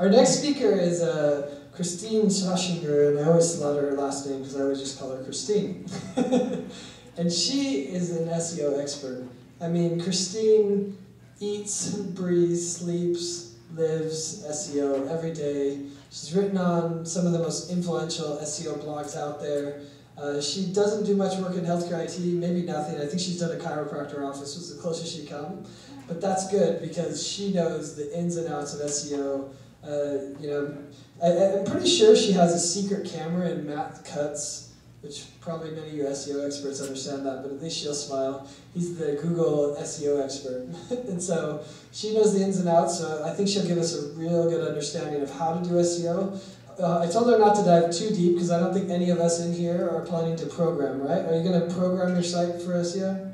Our next speaker is uh, Kristine Schlesinger, and I always slaughter her last name because I always just call her Kristine. and she is an SEO expert. I mean, Kristine eats, breathes, sleeps, lives SEO every day. She's written on some of the most influential SEO blogs out there. Uh, she doesn't do much work in healthcare IT, maybe nothing. I think she's done a chiropractor office, was the closest she come. But that's good because she knows the ins and outs of SEO. Uh, you know, I, am pretty sure she has a secret camera and Matt Cutts, which probably many of you SEO experts understand that, but at least she'll smile. He's the Google SEO expert. and so she knows the ins and outs, so I think she'll give us a real good understanding of how to do SEO. Uh, I told her not to dive too deep because I don't think any of us in here are planning to program, right? Are you going to program your site for SEO?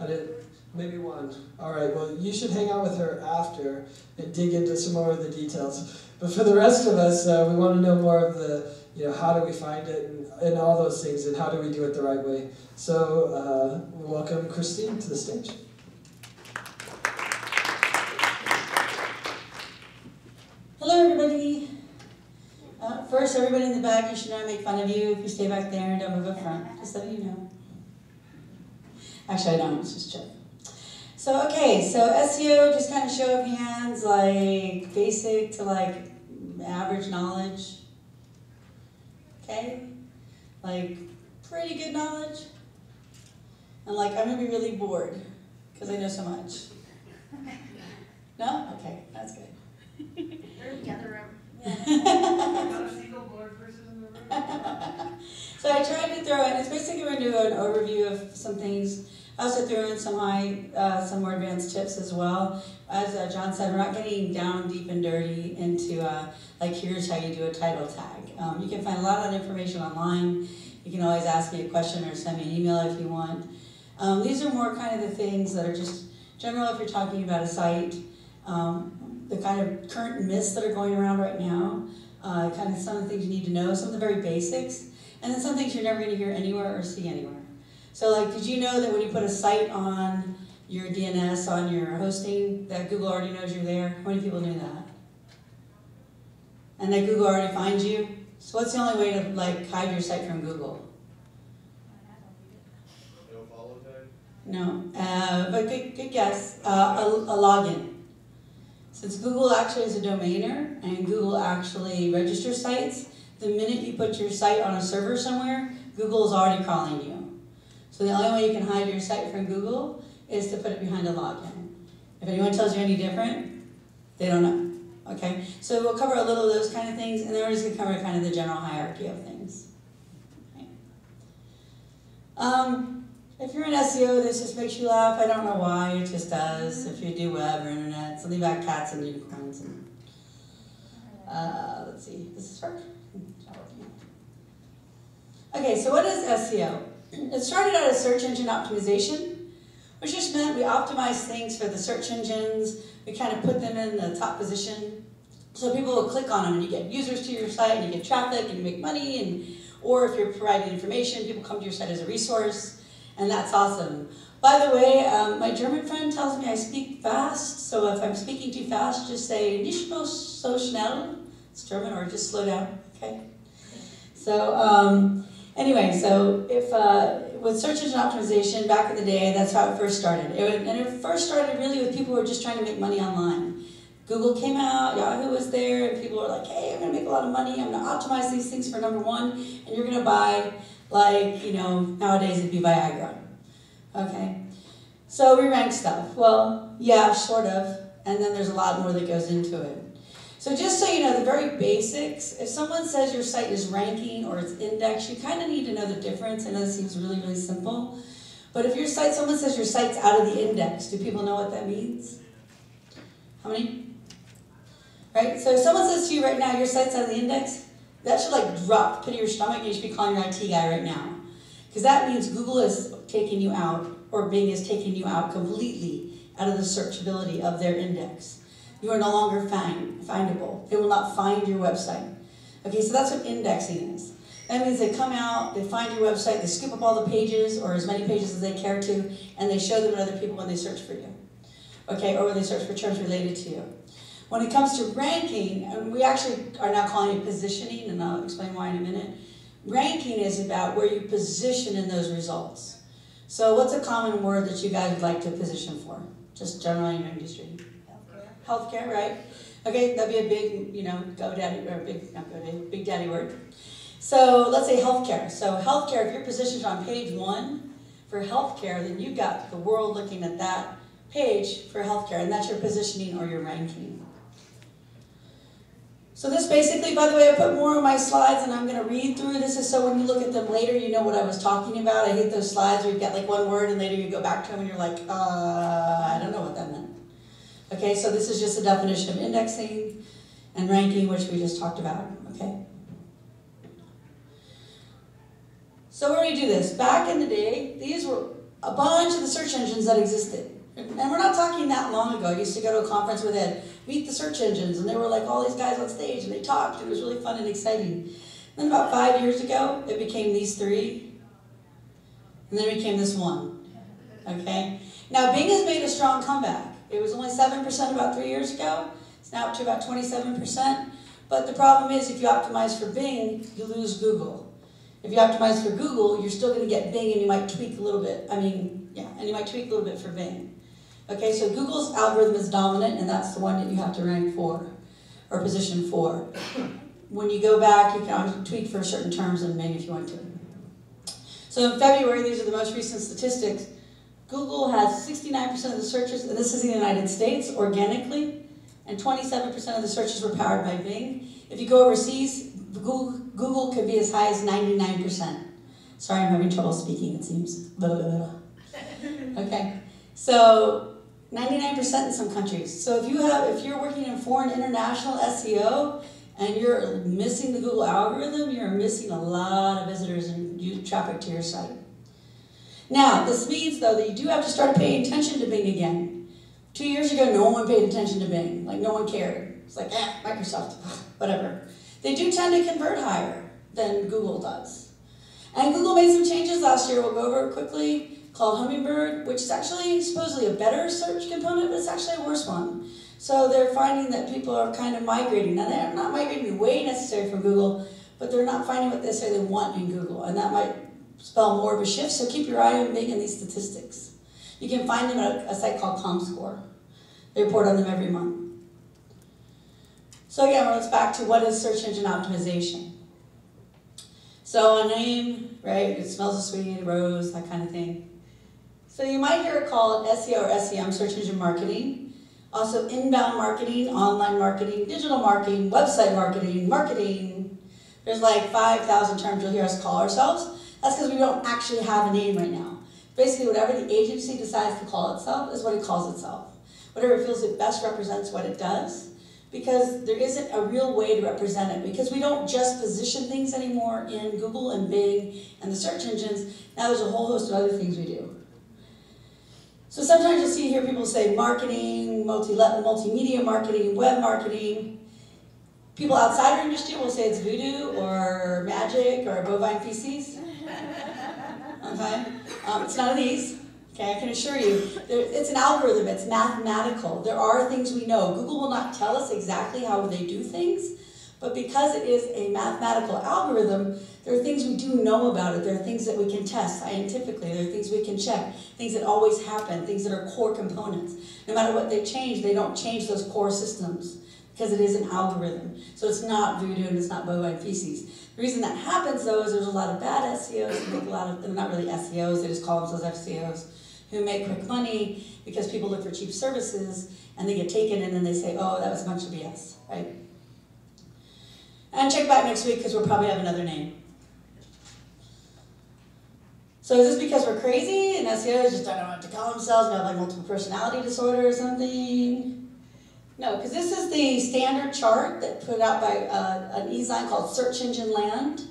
I did maybe one. All right, well, you should hang out with her after and dig into some more of the details. But for the rest of us, uh, we want to know more of the, you know, how do we find it and, and all those things and how do we do it the right way. So uh, welcome Kristine to the stage. Hello, everybody. Uh, first, everybody in the back, you should not make fun of you if you stay back there and don't move up front, just so you know. Actually, I don't, it's just Jeff. So, okay, so SEO, just kind of show of hands, like basic to like average knowledge. Okay? Like pretty good knowledge. And like, I'm gonna be really bored because I know so much. No? Okay, that's good. They're together. so I tried to throw in, it's basically we're going to do an overview of some things. Also threw in some high, uh, some more advanced tips as well. As uh, John said, we're not getting down deep and dirty into uh, like here's how you do a title tag. Um, you can find a lot of that information online. You can always ask me a question or send me an email if you want. Um, these are more kind of the things that are just general if you're talking about a site. Um, the kind of current myths that are going around right now, uh, kind of some of the things you need to know, some of the very basics, and then some things you're never going to hear anywhere or see anywhere. So like, did you know that when you put a site on your DNS, on your hosting, that Google already knows you're there? How many people knew that? And that Google already finds you? So what's the only way to like hide your site from Google? No follow tag? No, uh, but good, good guess. Uh, a, a login. Since Google actually is a domainer and Google actually registers sites, the minute you put your site on a server somewhere, Google is already crawling you. So the only way you can hide your site from Google is to put it behind a login. If anyone tells you any different, they don't know. Okay, so we'll cover a little of those kind of things, and then we're just going to cover kind of the general hierarchy of things. Okay. Um, if you're in SEO, this just makes you laugh. I don't know why, it just does. If you do web or internet, something about cats and unicorns. And, uh, let's see, this is hard. Okay, so what is SEO? It started out as search engine optimization, which just meant we optimized things for the search engines. We kind of put them in the top position. So people will click on them and you get users to your site and you get traffic and you make money. And, or if you're providing information, people come to your site as a resource and that's awesome. By the way, um, my German friend tells me I speak fast, so if I'm speaking too fast, just say nicht so schnell. It's German, or just slow down, okay? So, um, anyway, so if uh, with search engine optimization back in the day, that's how it first started. It, and it first started really with people who were just trying to make money online. Google came out, Yahoo was there, and people were like, hey, I'm gonna make a lot of money, I'm gonna optimize these things for number one, and you're gonna buy like, you know, nowadays it'd be Viagra. Okay? So we rank stuff. Well, yeah, sort of. And then there's a lot more that goes into it. So just so you know, the very basics, if someone says your site is ranking or it's indexed, you kind of need to know the difference. I know this seems really, really simple. But if your site, someone says your site's out of the index, do people know what that means? How many? Right? So if someone says to you right now, your site's out of the index, that should like drop of your stomach. You should be calling your IT guy right now. Because that means Google is taking you out, or Bing is taking you out completely out of the searchability of their index. You are no longer find, findable. They will not find your website. Okay, so that's what indexing is. That means they come out, they find your website, they scoop up all the pages, or as many pages as they care to, and they show them to other people when they search for you. Okay, or when they search for terms related to you. When it comes to ranking, and we actually are now calling it positioning, and I'll explain why in a minute. Ranking is about where you position in those results. So, what's a common word that you guys would like to position for? Just generally in your industry. Healthcare, right? Okay, that'd be a big, you know, go daddy or big, not go daddy, big daddy word. So let's say healthcare. So healthcare, if you're positioned on page one for healthcare, then you've got the world looking at that page for healthcare, and that's your positioning or your ranking. So this basically, by the way, I put more on my slides and I'm going to read through. This is so when you look at them later, you know what I was talking about. I hate those slides where you've got like one word and later you go back to them and you're like, uh, I don't know what that meant. Okay, so this is just a definition of indexing and ranking, which we just talked about. Okay. So where do you do this? Back in the day, these were a bunch of the search engines that existed. And we're not talking that long ago. I used to go to a conference with Ed, meet the search engines, and there were like all these guys on stage and they talked. It was really fun and exciting. Then about five years ago, it became these three, and then it became this one. Okay? Now Bing has made a strong comeback. It was only 7% about three years ago. It's now up to about 27%. But the problem is if you optimize for Bing, you lose Google. If you optimize for Google, you're still going to get Bing and you might tweak a little bit. I mean, yeah, and you might tweak a little bit for Bing. Okay, so Google's algorithm is dominant and that's the one that you have to rank for or position for. When you go back, you can tweak for certain terms in Bing if you want to. So in February, these are the most recent statistics. Google has 69% of the searches, and this is in the United States, organically, and 27% of the searches were powered by Bing. If you go overseas, Google, Google could be as high as 99%. Sorry, I'm having trouble speaking, it seems. Okay, so 99% in some countries. So if you have, if you're working in foreign international SEO and you're missing the Google algorithm, you're missing a lot of visitors and you traffic to your site. Now, this means though that you do have to start paying attention to Bing again. Two years ago, no one paid attention to Bing. Like no one cared. It's like, eh, Microsoft, whatever. They do tend to convert higher than Google does. And Google made some changes last year, we'll go over it quickly, called Hummingbird, which is actually supposedly a better search component, but it's actually a worse one. So they're finding that people are kind of migrating. Now they're not migrating away necessarily from Google, but they're not finding what they say they want in Google. And that might spell more of a shift, so keep your eye on and these statistics. You can find them at a, site called ComScore. They report on them every month. So again, let's back to what is search engine optimization. So a name, right, it smells of sweet, rose, that kind of thing. So you might hear it called SEO or SEM, search engine marketing. Also inbound marketing, online marketing, digital marketing, website marketing, marketing. There's like 5,000 terms you'll hear us call ourselves. That's because we don't actually have a name right now. Basically, whatever the agency decides to call itself is what it calls itself. Whatever it feels it best represents what it does, because there isn't a real way to represent it. Because we don't just position things anymore in Google and Bing and the search engines. Now there's a whole host of other things we do. So sometimes you'll see here people say marketing, multi multimedia marketing, web marketing. People outside our industry will say it's voodoo or magic or bovine feces. Okay? Um, it's none of these. Okay, I can assure you. There, it's an algorithm, it's mathematical. There are things we know. Google will not tell us exactly how they do things, but because it is a mathematical algorithm, there are things we do know about it. There are things that we can test scientifically. There are things we can check. Things that always happen, things that are core components. No matter what they change, they don't change those core systems because it is an algorithm. So it's not voodoo and it's not bovine feces. The reason that happens though is there's a lot of bad SEOs who make a lot of, they're not really SEOs, they just call themselves FCOs, who make quick money because people look for cheap services and they get taken and then they say, oh, that was a bunch of BS, right? And check back next week because we'll probably have another name. So is this because we're crazy and SEOs just don't know what to call themselves and have like multiple personality disorder or something? No, because this is the standard chart that put out by uh, an eZine called Search Engine Land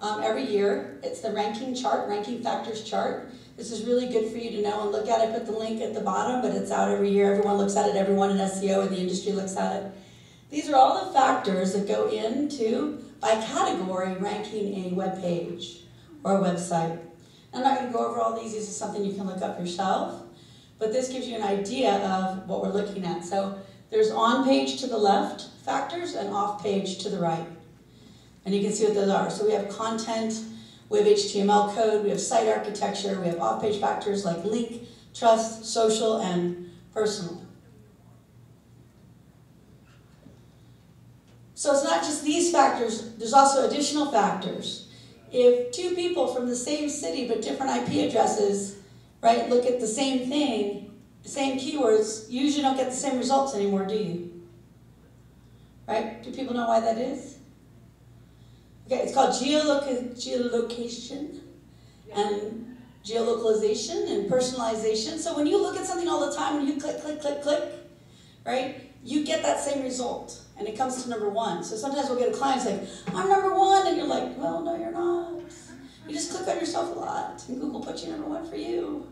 um, every year. It's the ranking chart, ranking factors chart. This is really good for you to know and look at. I put the link at the bottom, but it's out every year. Everyone looks at it. Everyone in SEO in the industry looks at it. These are all the factors that go into, by category, ranking a web page or a website. I'm not going to go over all these. This is something you can look up yourself. But this gives you an idea of what we're looking at. So There's on page to the left factors and off page to the right. And you can see what those are. So we have content, we have HTML code, we have site architecture, we have off page factors like link, trust, social, and personal. So it's not just these factors, there's also additional factors. If two people from the same city but different IP addresses, right, look at the same thing, same keywords, you usually don't get the same results anymore, do you? Right? Do people know why that is? Okay, it's called geoloca- geolocation and geolocalization and personalization. So when you look at something all the time and you click, click, click, click, right, you get that same result and it comes to number one. So sometimes we'll get a client saying, I'm number one, and you're like, well, no, you're not. You just click on yourself a lot, and Google puts you number one for you.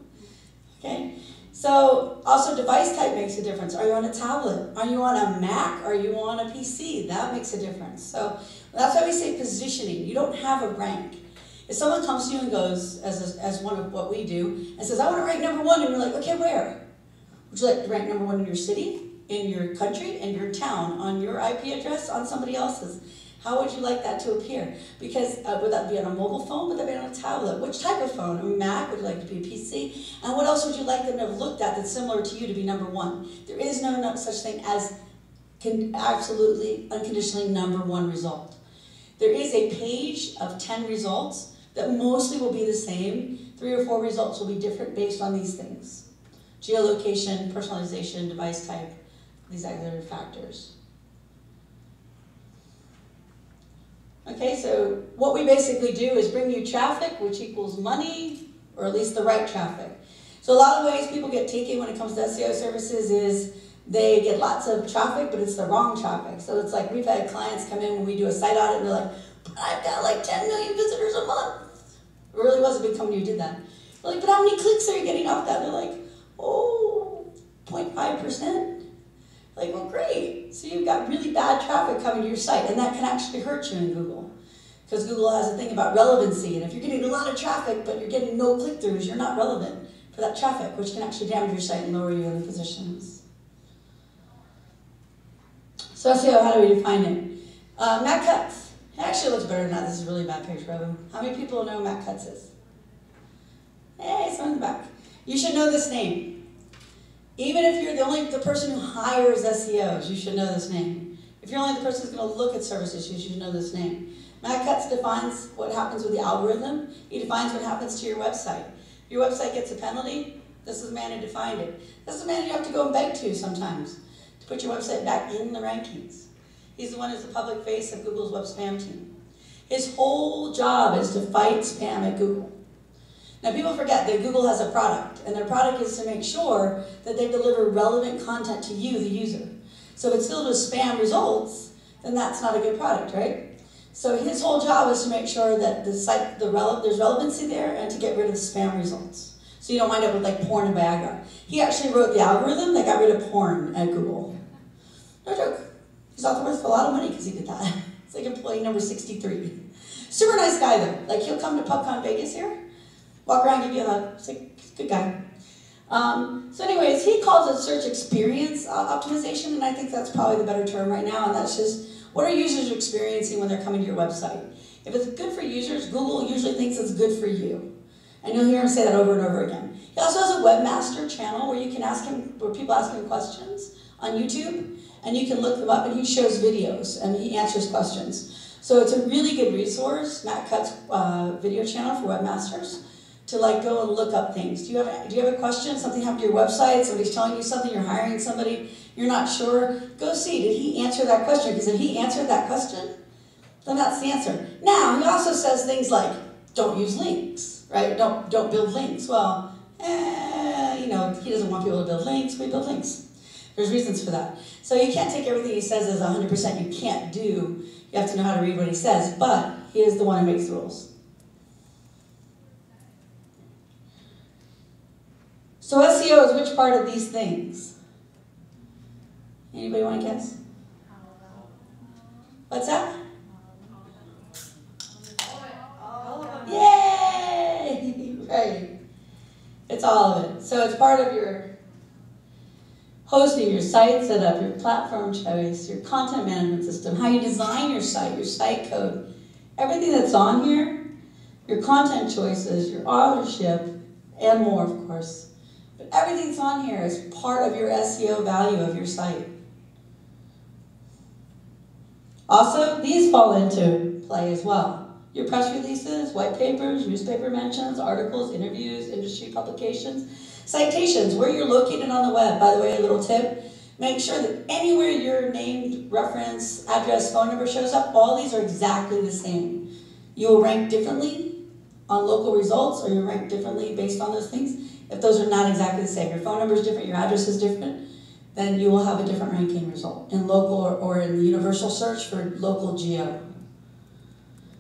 Okay? So also device type makes a difference. Are you on a tablet? Are you on a Mac? Are you on a PC? That makes a difference. So that's why we say positioning. You don't have a rank. If someone comes to you and goes, as, a, as one of what we do, and says, I want to rank number one, and you're like, okay, where? Would you like to rank number one in your city? in your country in your town on your IP address on somebody else's. How would you like that to appear? Because uh, would that be on a mobile phone? Would that be on a tablet? Which type of phone? A Mac? Would you like to be a PC? And what else would you like them to have looked at that's similar to you to be number one? There is no, no such thing as can absolutely, unconditionally number one result. There is a page of 10 results that mostly will be the same. Three or four results will be different based on these things. Geolocation, personalization, device type, these other factors. Okay, so what we basically do is bring you traffic, which equals money, or at least the right traffic. So a lot of ways people get taken when it comes to SEO services is they get lots of traffic, but it's the wrong traffic. So it's like we've had clients come in when we do a site audit and they're like, I've got like 10 million visitors a month. It really was a big company who did that. We're like, but how many clicks are you getting off that? They're like, oh, 0.5%. Like, well, great. So you've got really bad traffic coming to your site, and that can actually hurt you in Google. Because Google has a thing about relevancy, and if you're getting a lot of traffic but you're getting no click throughs, you're not relevant for that traffic, which can actually damage your site and lower you in the positions. So SEO, how do we define it? Uh, Matt Cutts. It actually looks better than that. This is a really bad picture of him. How many people know Matt Cutts is? Hey, someone in the back. You should know this name. Even if you're the only the person who hires SEOs, you should know this name. If you're only the person who's going to look at service issues, you should know this name. Matt Cutts defines what happens with the algorithm. He defines what happens to your website. Your website gets a penalty, this is the man who defined it. This is the man you have to go and beg to sometimes to put your website back in the rankings. He's the one who's the public face of Google's web spam team. His whole job is to fight spam at Google. Now, people forget that Google has a product, and their product is to make sure that they deliver relevant content to you, the user. So if it's filled with spam results, then that's not a good product, right? So his whole job is to make sure that the site, the rele- there's relevancy there, and to get rid of the spam results. So you don't wind up with like porn and Viagra. He actually wrote the algorithm that got rid of porn at Google. No joke. He's not worth a lot of money because he did that. It's like employee number 63. Super nice guy though. Like he'll come to PubCon Vegas here walk around, give you a hug. He's like, good guy. Um, so, anyways, he calls it search experience uh, optimization, and I think that's probably the better term right now. And that's just what are users experiencing when they're coming to your website. If it's good for users, Google usually thinks it's good for you. And you'll hear him say that over and over again. He also has a webmaster channel where you can ask him, where people ask him questions on YouTube, and you can look them up, and he shows videos and he answers questions. So it's a really good resource, Matt Cutts' uh, video channel for webmasters to like go and look up things. Do you have do you have a question? Something happened to your website? Somebody's telling you something. You're hiring somebody. You're not sure. Go see. Did he answer that question? Because if he answered that question, then that's the answer. Now he also says things like, "Don't use links." Right? Don't don't build links. Well, eh, you know he doesn't want people to build links. We build links. There's reasons for that. So you can't take everything he says as 100%. You can't do. You have to know how to read what he says. But he is the one who makes the rules. So SEO is which part of these things? Anybody want to guess? What's that? Yay! right. It's all of it. So it's part of your hosting, your site setup, your platform choice, your content management system, how you design your site, your site code, everything that's on here, your content choices, your authorship, and more, of course. Everything's on here is part of your SEO value of your site. Also, these fall into play as well. Your press releases, white papers, newspaper mentions, articles, interviews, industry publications, citations, where you're located on the web. By the way, a little tip make sure that anywhere your named reference, address, phone number shows up, all these are exactly the same. You will rank differently on local results, or you rank differently based on those things. If those are not exactly the same, your phone number is different, your address is different, then you will have a different ranking result in local or, or in the universal search for local geo.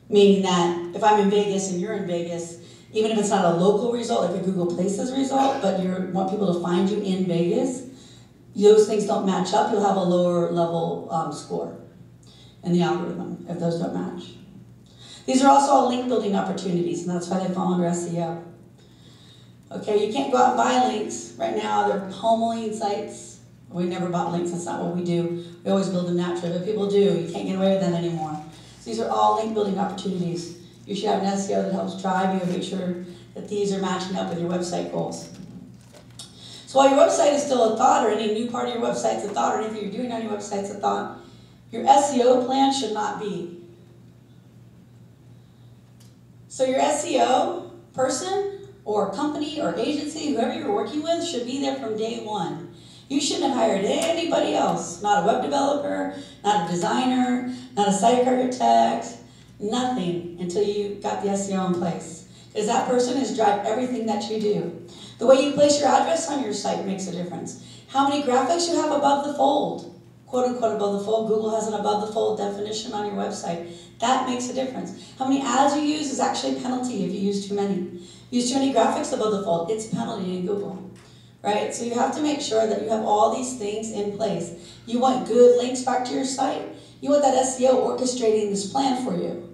Meaning that if I'm in Vegas and you're in Vegas, even if it's not a local result, like a Google Places result, but you want people to find you in Vegas, those things don't match up, you'll have a lower level um, score in the algorithm if those don't match. These are also all link building opportunities, and that's why they fall under SEO. Okay, you can't go out and buy links. Right now, they're homeling sites. We never bought links, that's not what we do. We always build them naturally, but people do. You can't get away with them anymore. So these are all link building opportunities. You should have an SEO that helps drive you and make sure that these are matching up with your website goals. So while your website is still a thought, or any new part of your website is a thought, or anything you're doing on your website is a thought, your SEO plan should not be. So your SEO person or company or agency, whoever you're working with, should be there from day one. You shouldn't have hired anybody else, not a web developer, not a designer, not a site architect, nothing until you got the SEO in place. Because that person is drive everything that you do. The way you place your address on your site makes a difference. How many graphics you have above the fold, quote unquote above the fold. Google has an above the fold definition on your website. That makes a difference. How many ads you use is actually a penalty if you use too many. Use too many graphics above the fold, it's a penalty in Google. Right? So you have to make sure that you have all these things in place. You want good links back to your site. You want that SEO orchestrating this plan for you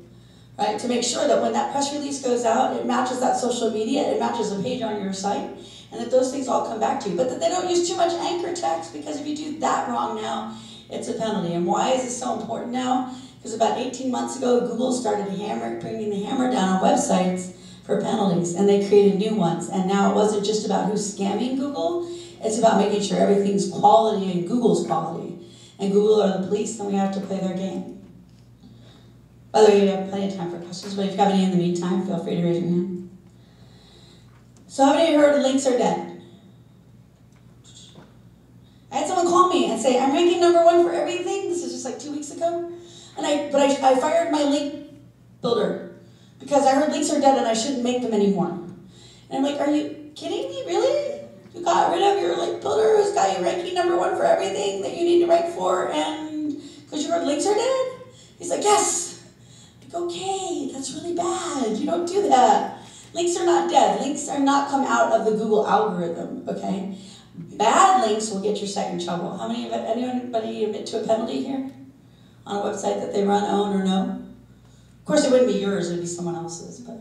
right? To make sure that when that press release goes out, it matches that social media, it matches a page on your site, and that those things all come back to you. But that they don't use too much anchor text because if you do that wrong now, it's a penalty. And why is this so important now? Because about 18 months ago, Google started hammer, bringing the hammer down on websites for penalties, and they created new ones. And now it wasn't just about who's scamming Google, it's about making sure everything's quality and Google's quality. And Google are the police, and we have to play their game. By the way, we have plenty of time for questions, but if you have any in the meantime, feel free to raise your hand. So how many of you heard links are dead? I had someone call me and say, I'm ranking number one for everything. This is just like two weeks ago. And I but I, I fired my link builder because I heard links are dead and I shouldn't make them anymore. And I'm like, are you kidding me? Really? You got rid of your link builder who's got you ranking number one for everything that you need to rank for and because you heard links are dead? He's like, yes Like, okay, that's really bad. You don't do that. Links are not dead. Links are not come out of the Google algorithm, okay? Bad links will get your site in trouble. How many of anybody admit to a penalty here? On a website that they run, own, or know? Of course, it wouldn't be yours, it'd be someone else's, but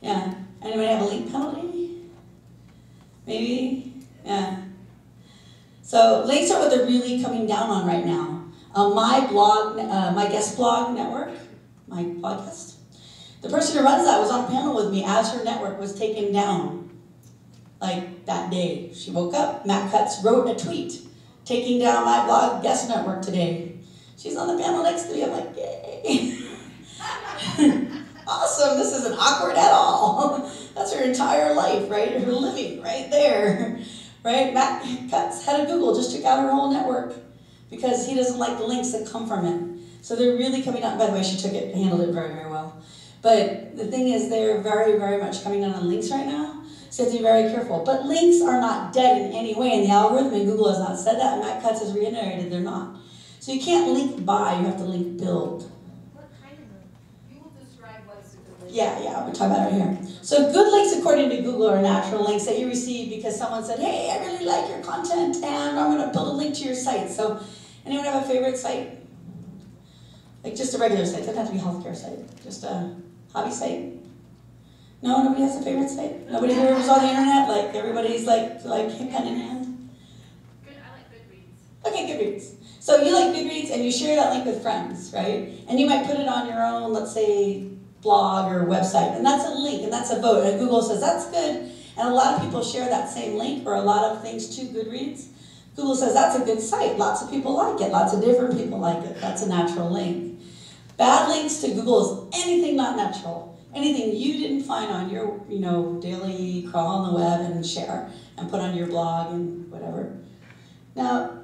yeah. Anybody have a link penalty? Maybe? Yeah. So links are what they're really coming down on right now. Uh, my blog, uh, my guest blog network, my podcast, the person who runs that was on a panel with me as her network was taken down. Like that day. She woke up, Matt Cutts wrote a tweet taking down MyBlogGuest network today. She's on the panel next to me. I'm like, yay. awesome. This isn't awkward at all. That's her entire life, right? Her living right there. Right? Matt Cutts, head of Google, just took out her whole network because he doesn't like the links that come from it. So they're really coming out. By the way, she took it, handled it very, very well. But the thing is, they're very, very much coming down on links right now. So you have to be very careful. But links are not dead in any way, and the algorithm and Google has not said that, and Matt Cutts has reiterated they're not. So you can't link buy, you have to link build. What kind of link? You will describe what's a good link. Yeah, yeah, we're talking about it right here. So good links according to Google are natural links that you receive because someone said, hey, I really like your content and I'm going to build a link to your site. So anyone have a favorite site? Like just a regular site, doesn't have to be a healthcare site, just a hobby site. No, nobody has a favorite site? Nobody here was on the internet? Like everybody's like, like pen in hand? Okay, Goodreads. So you like Goodreads and you share that link with friends, right? And you might put it on your own, let's say, blog or website, and that's a link and that's a vote. And Google says that's good, and a lot of people share that same link or a lot of things to Goodreads. Google says that's a good site. Lots of people like it. Lots of different people like it. That's a natural link. Bad links to Google is anything not natural. Anything you didn't find on your, you know, daily crawl on the web and share and put on your blog and whatever. Now,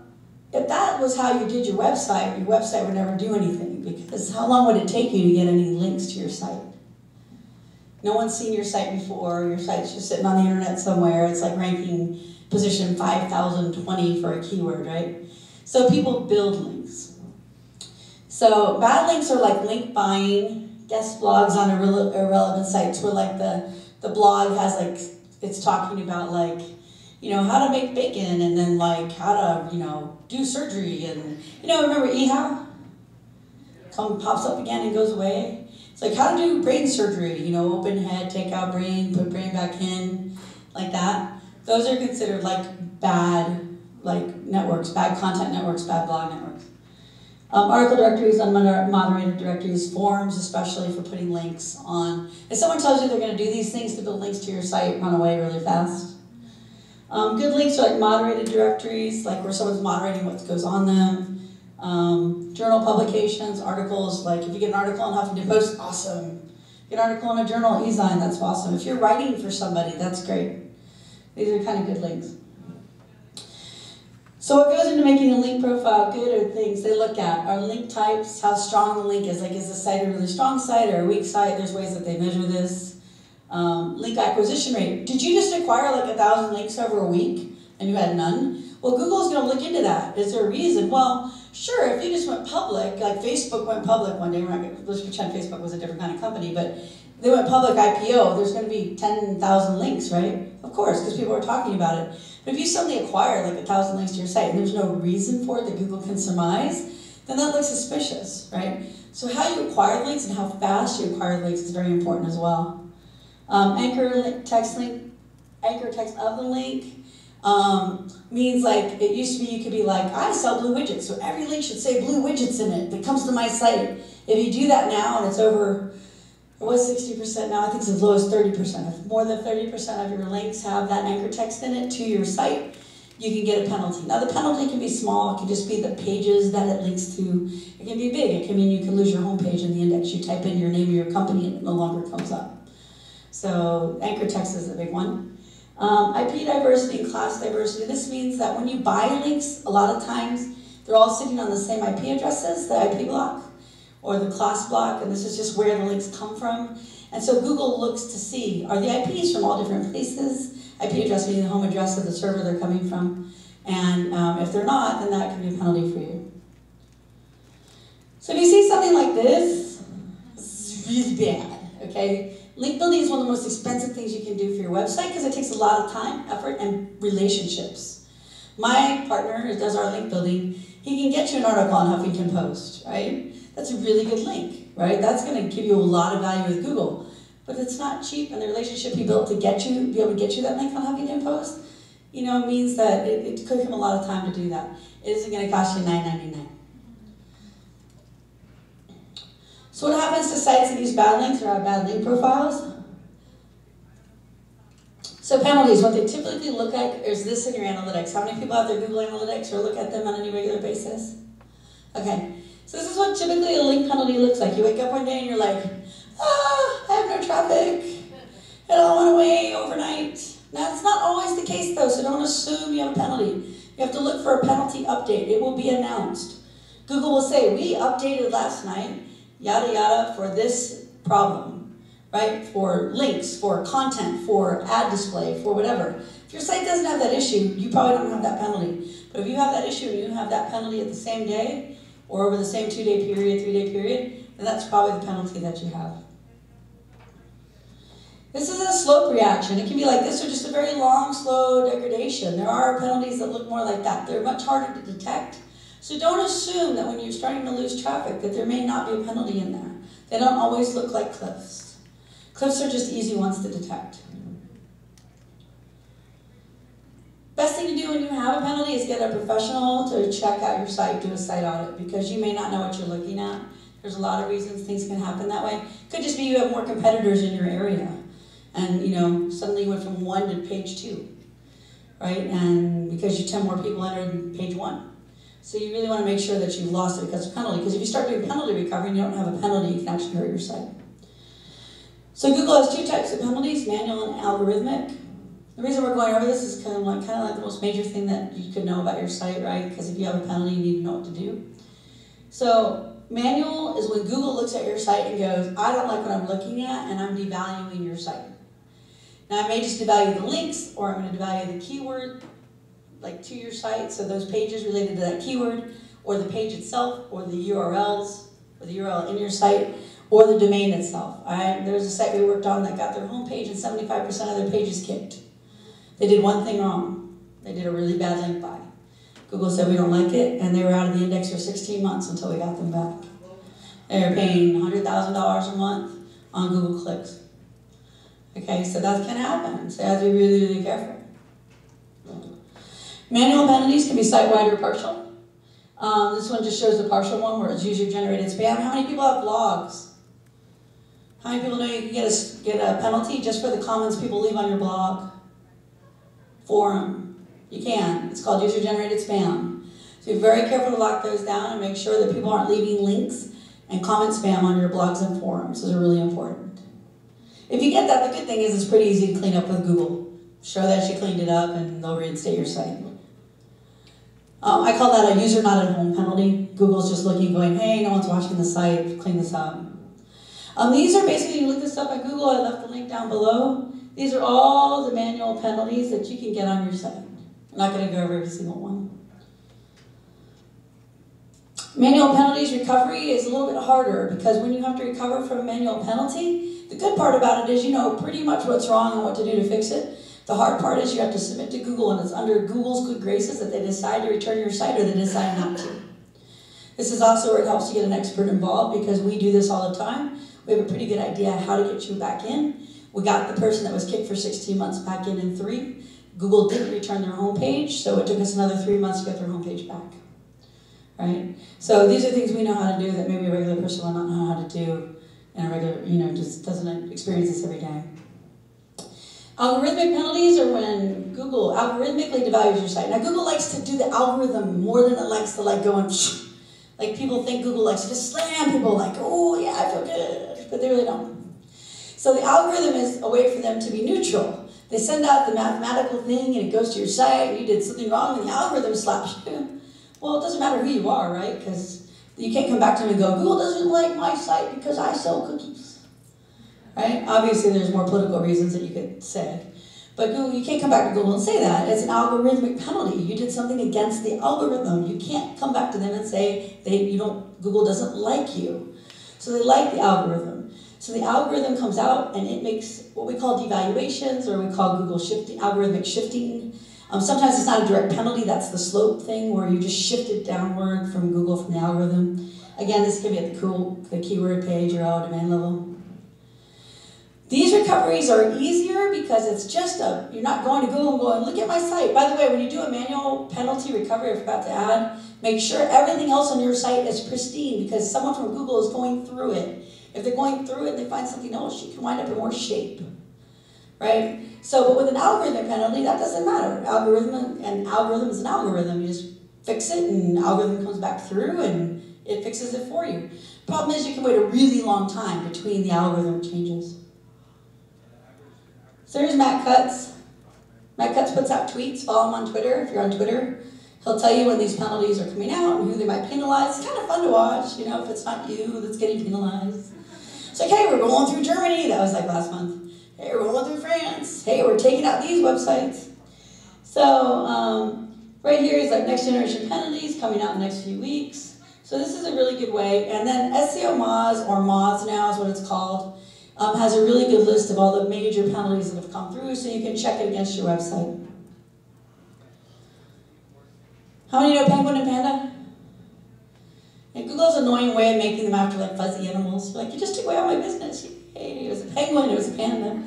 if that was how you did your website, your website would never do anything because how long would it take you to get any links to your site? No one's seen your site before. Your site's just sitting on the internet somewhere. It's like ranking position 5020 for a keyword, right? So people build links. So bad links are like link buying, guest blogs on irre irrelevant sites where like the, the blog has like, it's talking about like, you know, how to make bacon and then like how to, you know, do surgery and, you know, remember eHow? Come pops up again and goes away. It's like how to do brain surgery, you know, open head, take out brain, put brain back in, like that. Those are considered like bad, like networks, bad content networks, bad blog networks. Um, article directories, unmoderated directories, forums, especially for putting links on. If someone tells you they're going to do these things to build links to your site, run away really fast. Um, good links are like moderated directories, like where someone's moderating what goes on them. Um, journal publications, articles, like if you get an article on Huffington Post, awesome. Get an article in a journal, eZine, that's awesome. If you're writing for somebody, that's great. These are kind of good links. So what goes into making a link profile good are things they look at. Are link types, how strong the link is. Like is the site a really strong site or a weak site? There's ways that they measure this. Um, link acquisition rate. Did you just acquire like a thousand links over a week and you had none? Well, Google's going to look into that. Is there a reason? Well, sure, if you just went public, like Facebook went public one day, we're not, let's pretend Facebook was a different kind of company, but they went public IPO, there's going to be 10,000 links, right? Of course, because people are talking about it. But if you suddenly acquire like a thousand links to your site and there's no reason for it that Google can surmise, then that looks suspicious, right? So how you acquire links and how fast you acquire links is very important as well. Um, anchor text link, anchor text of the link um, means like it used to be you could be like I sell blue widgets, so every link should say blue widgets in it that comes to my site. If you do that now and it's over it was 60% now, I think it's as low as 30%. If more than 30% of your links have that anchor text in it to your site, you can get a penalty. Now the penalty can be small, it can just be the pages that it links to. It can be big, it can mean you can lose your homepage in the index. You type in your name of your company and it no longer comes up. So anchor text is a big one. Um, IP diversity and class diversity. This means that when you buy links, a lot of times they're all sitting on the same IP addresses, the IP block or the class block, and this is just where the links come from. And so Google looks to see, are the IPs from all different places? IP address being the home address of the server they're coming from. And um, if they're not, then that can be a penalty for you. So if you see something like this, it's really bad, okay? Link building is one of the most expensive things you can do for your website because it takes a lot of time, effort, and relationships. My partner who does our link building, he can get you an article on Huffington Post, right? That's a really good link, right? That's going to give you a lot of value with Google. But it's not cheap, and the relationship he built to get you, be able to get you that link on Huffington Post, you know, means that it, it could come a lot of time to do that. It isn't going to cost you $9.99. So what happens to sites that use bad links or have bad link profiles? So penalties, what they typically look like is this in your analytics. How many people have their Google Analytics or look at them on any regular basis? Okay, so this is what typically a link penalty looks like. You wake up one day and you're like, ah, I have no traffic. It all went away overnight. Now, it's not always the case though, so don't assume you have a penalty. You have to look for a penalty update. It will be announced. Google will say, we updated last night, yada yada, for this problem, right? For links, for content, for ad display, for whatever. If your site doesn't have that issue, you probably don't have that penalty. But if you have that issue and you have that penalty at the same day, or over the same two-day period, three-day period, then that's probably the penalty that you have. This is a slope reaction. It can be like this or just a very long, slow degradation. There are penalties that look more like that. They're much harder to detect. So don't assume that when you're starting to lose traffic that there may not be a penalty in there. They don't always look like cliffs. Cliffs are just easy ones to detect. Best thing to do when you have a penalty is get a professional to check out your site, do a site audit, because you may not know what you're looking at. There's a lot of reasons things can happen that way. Could just be you have more competitors in your area, and you know suddenly you went from one to page two, right? And because you ten more people entered page one, so you really want to make sure that you've lost it because of penalty. Because if you start doing penalty recovery and you don't have a penalty, you can actually hurt your site. So Google has two types of penalties: manual and algorithmic. The reason we're going over this is kind of like kind of like the most major thing that you could know about your site, right? Because if you have a penalty, you need to know what to do. So manual is when Google looks at your site and goes, "I don't like what I'm looking at, and I'm devaluing your site." Now I may just devalue the links, or I'm going to devalue the keyword, like to your site. So those pages related to that keyword, or the page itself, or the URLs, or the URL in your site or the domain itself. Right? There was a site we worked on that got their homepage and 75% of their pages kicked. They did one thing wrong. They did a really bad link buy. Google said we don't like it, and they were out of the index for 16 months until we got them back. They were paying $100,000 a month on Google clicks. Okay, so that can happen. So you have to be really, really careful. Manual penalties can be site-wide or partial. Um, this one just shows the partial one where it's user-generated spam. How many people have blogs? How many people know you can get a, get a penalty just for the comments people leave on your blog? Forum. You can. It's called user-generated spam. So be very careful to lock those down and make sure that people aren't leaving links and comment spam on your blogs and forums. Those are really important. If you get that, the good thing is it's pretty easy to clean up with Google. Show that you cleaned it up and they'll reinstate your site. Um, I call that a user not at home penalty. Google's just looking, going, hey, no one's watching the site, clean this up. Um, these are basically, you look this up at Google, I left the link down below. These are all the manual penalties that you can get on your site. I'm not going to go over every single one. Manual penalties recovery is a little bit harder because when you have to recover from a manual penalty, the good part about it is you know pretty much what's wrong and what to do to fix it. The hard part is you have to submit to Google and it's under Google's good graces that they decide to return your site or they decide not to. This is also where it helps to get an expert involved because we do this all the time. We have a pretty good idea how to get you back in. We got the person that was kicked for 16 months back in in three. Google didn't return their homepage, so it took us another three months to get their homepage back. Right? So these are things we know how to do that maybe a regular person will not know how to do, and a regular, you know, just doesn't experience this every day. Algorithmic penalties are when Google algorithmically devalues your site. Now Google likes to do the algorithm more than it likes to like go and like people think Google likes to just slam people like, oh yeah, I feel good, but they really don't. So the algorithm is a way for them to be neutral. They send out the mathematical thing and it goes to your site and you did something wrong and the algorithm slaps you. Well, it doesn't matter who you are, right? Because you can't come back to them and go, Google doesn't like my site because I sell cookies. Right? Obviously, there's more political reasons that you could say. But Google, you can't come back to Google and say that. It's an algorithmic penalty. You did something against the algorithm. You can't come back to them and say they, you don't, Google doesn't like you. So they like the algorithm. So the algorithm comes out and it makes what we call devaluations or we call Google shifting, algorithmic shifting. Um, sometimes it's not a direct penalty, that's the slope thing where you just shift it downward from Google from the algorithm. Again, this can be at the, cool, the keyword page or our domain level. These recoveries are easier because it's just a, you're not going to Google and going, look at my site. By the way, when you do a manual penalty recovery, I forgot to add, make sure everything else on your site is pristine because someone from Google is going through it. If they're going through it and they find something else, you can wind up in more shape. Right? So, but with an algorithm penalty, that doesn't matter. Algorithm and algorithm is an algorithm. You just fix it and algorithm comes back through and it fixes it for you. Problem is you can wait a really long time between the algorithm changes. So here's Matt Cutts. Matt Cutts puts out tweets. Follow him on Twitter if you're on Twitter. He'll tell you when these penalties are coming out and who they might penalize. It's kind of fun to watch, you know, if it's not you that's getting penalized. It's like, hey, we're going through Germany. That was like last month. Hey, we're going through France. Hey, we're taking out these websites. So um, right here is like next generation penalties coming out in the next few weeks. So this is a really good way. And then SEOmoz, or Moz now is what it's called um, has a really good list of all the major penalties that have come through, so you can check it against your website. How many know penguin and panda? And Google's annoying way of making them after like fuzzy animals. Like, you just took away all my business. Hey, it was a penguin, it was a panda.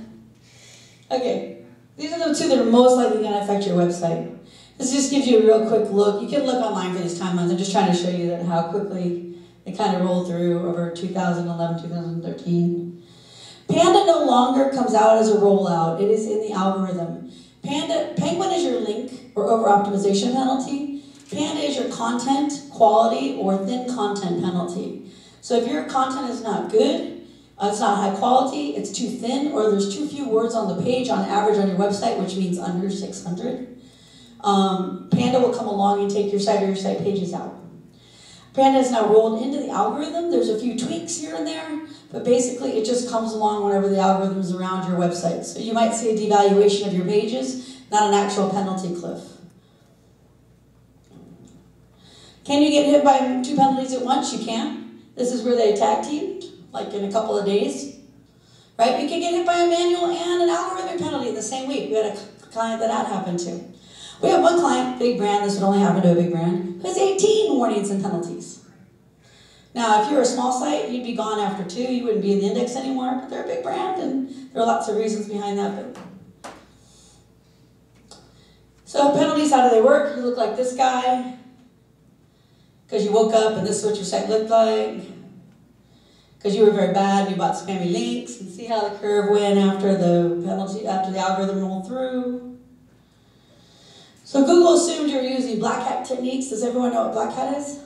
Okay, these are the two that are most likely going to affect your website. This just gives you a real quick look. You can look online for these timelines. I'm just trying to show you that how quickly it kind of rolled through over 2011, 2013. Panda no longer comes out as a rollout. It is in the algorithm. Panda, Penguin is your link or over optimization penalty. Panda is your content quality or thin content penalty. So if your content is not good, uh, it's not high quality, it's too thin, or there's too few words on the page on average on your website, which means under 600, um, Panda will come along and take your site or your site pages out. Panda is now rolled into the algorithm. There's a few tweaks here and there, but basically it just comes along whenever the algorithm is around your website. So you might see a devaluation of your pages, not an actual penalty cliff. Can you get hit by two penalties at once? You can. This is where they attack teamed, like in a couple of days. Right? You can get hit by a manual and an algorithmic penalty in the same week. We had a client that that happened to. We have one client, big brand, this would only happen to a big brand, has 18 warnings and penalties. Now, if you're a small site, you'd be gone after two. You wouldn't be in the index anymore, but they're a big brand, and there are lots of reasons behind that. But So penalties, how do they work? You look like this guy, because you woke up and this is what your site looked like. Because you were very bad, you bought spammy links, and see how the curve went after the penalty, after the algorithm rolled through. So Google assumed you were using black hat techniques. Does everyone know what black hat is?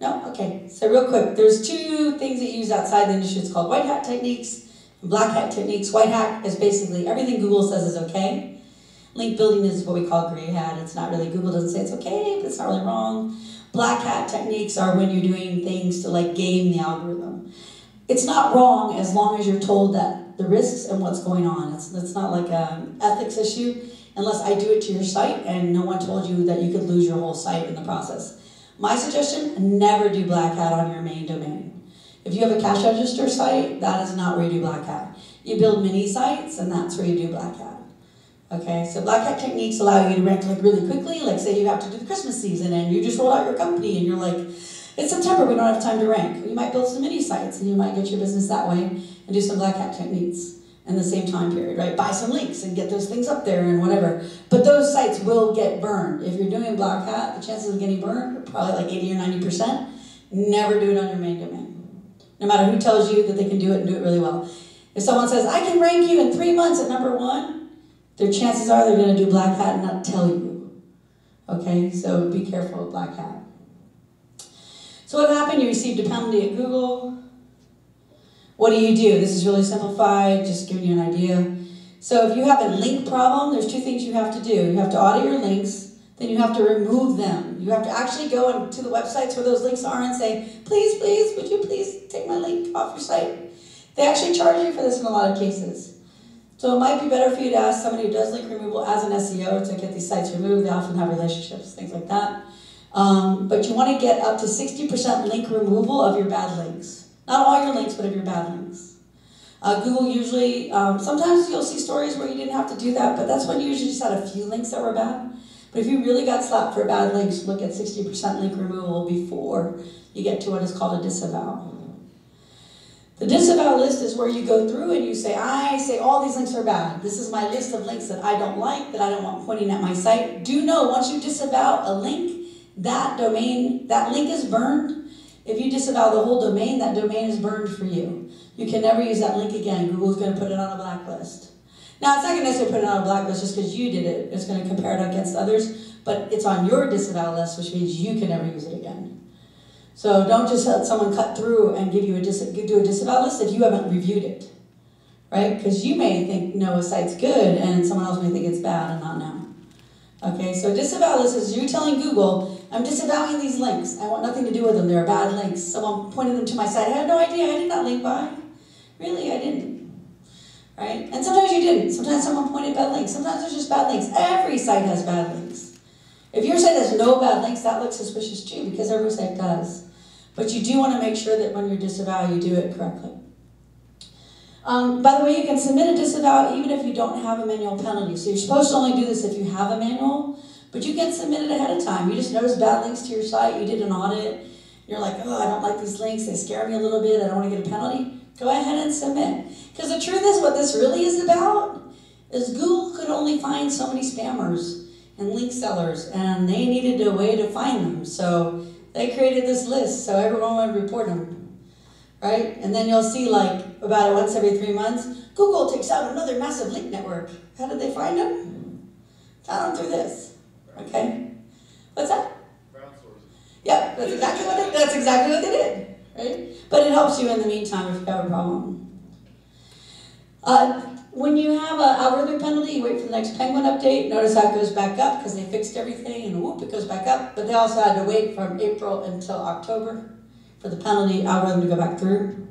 No? Okay. So real quick, there's two things that you use outside the industry. It's called white hat techniques and black hat techniques. White hat is basically everything Google says is okay. Link building is what we call gray hat. It's not really, Google doesn't say it's okay, but it's not really wrong. Black hat techniques are when you're doing things to like game the algorithm. It's not wrong as long as you're told that the risks and what's going on. It's, it's not like an ethics issue unless I do it to your site and no one told you that you could lose your whole site in the process. My suggestion, never do black hat on your main domain. If you have a cash register site, that is not where you do black hat. You build mini sites and that's where you do black hat. Okay, so black hat techniques allow you to rank like really quickly. Like say you have to do the Christmas season and you just roll out your company and you're like, it's September, we don't have time to rank. You might build some mini sites and you might get your business that way and do some black hat techniques in the same time period, right? Buy some links and get those things up there and whatever. But those sites will get burned. If you're doing black hat, the chances of getting burned are probably like 80 or 90%. Never do it on your main domain. No matter who tells you that they can do it and do it really well. If someone says, I can rank you in three months at number one, their chances are they're going to do black hat and not tell you. Okay, so be careful with black hat. So what happened? You received a penalty at Google. What do you do? This is really simplified, just giving you an idea. So if you have a link problem, there's two things you have to do. You have to audit your links, then you have to remove them. You have to actually go to the websites where those links are and say, please, please, would you please take my link off your site? They actually charge you for this in a lot of cases. So it might be better for you to ask somebody who does link removal as an SEO to get these sites removed. They often have relationships, things like that. Um, but you want to get up to 60% link removal of your bad links. Not all your links, but of your bad links. Uh, Google usually, um, sometimes you'll see stories where you didn't have to do that, but that's when you usually just had a few links that were bad. But if you really got slapped for bad links, look at 60% link removal before you get to what is called a disavow. The disavow list is where you go through and you say, I say all these links are bad. This is my list of links that I don't like, that I don't want pointing at my site. Do know once you disavow a link, that domain, that link is burned if you disavow the whole domain, that domain is burned for you. You can never use that link again. Google's going to put it on a blacklist. Now, it's not going to necessarily put it on a blacklist just because you did it. It's going to compare it against others, but it's on your disavow list, which means you can never use it again. So don't just let someone cut through and give you a dis- do a disavow list if you haven't reviewed it, right? Because you may think no, a site's good, and someone else may think it's bad and not know. Okay, so disavow list is you telling Google I'm disavowing these links. I want nothing to do with them. They're bad links. Someone pointed them to my site. I had no idea. I did not link buy. Really, I didn't. Right? And sometimes you didn't. Sometimes someone pointed bad links. Sometimes there's just bad links. Every site has bad links. If your site has no bad links, that looks suspicious too, because every site does. But you do want to make sure that when you disavow, you do it correctly. Um, by the way, you can submit a disavow even if you don't have a manual penalty. So you're supposed to only do this if you have a manual. But you can submit it ahead of time. You just notice bad links to your site, you did an audit, you're like, oh, I don't like these links, they scare me a little bit, I don't want to get a penalty. Go ahead and submit. Because the truth is, what this really is about is Google could only find so many spammers. and link sellers, and they needed a way to find them. So they created this list so everyone would report them, right? And then you'll see like about once every three months, Google takes out another massive link network. How did they find them? Found them through this. Okay, what's that? Yeah, that's exactly what they, that's exactly what they did, right? But it helps you in the meantime if you have a problem. Uh, when you have an algorithm penalty, you wait for the next Penguin update. Notice how it goes back up because they fixed everything and whoop, it goes back up. But they also had to wait from April until October for the penalty algorithm to go back through.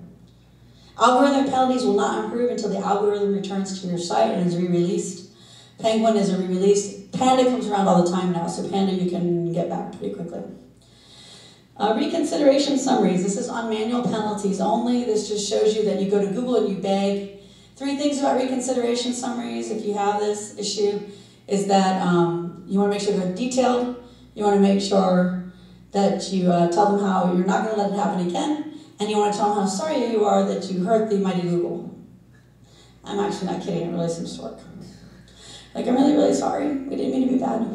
Algorithm penalties will not improve until the algorithm returns to your site and is re-released. Penguin is a re-release. Panda comes around all the time now, so Panda you can get back pretty quickly. Uh, reconsideration summaries. This is on manual penalties only. This just shows you that you go to Google and you beg. Three things about reconsideration summaries, if you have this issue, is that um, you want to make sure they're detailed. You want to make sure that you uh, tell them how you're not going to let it happen again. And you want to tell them how sorry you are that you hurt the mighty Google. I'm actually not kidding. It really seems to work. Like, I'm really, really sorry. We didn't mean to be bad.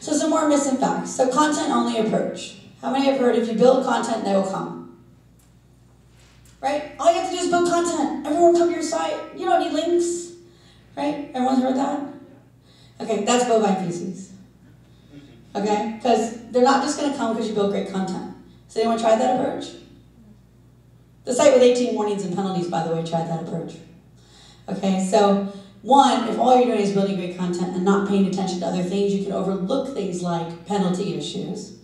So some more missing facts. So content only approach. How many have heard if you build content, they will come? Right? All you have to do is build content. Everyone will come to your site. You don't need links. Right? Everyone's heard that? Okay, that's bovine feces. Okay? Because they're not just going to come because you build great content. Has anyone tried that approach? The site with 18 warnings and penalties, by the way, tried that approach. Okay, so one, if all you're doing is building great content and not paying attention to other things, you can overlook things like penalty issues.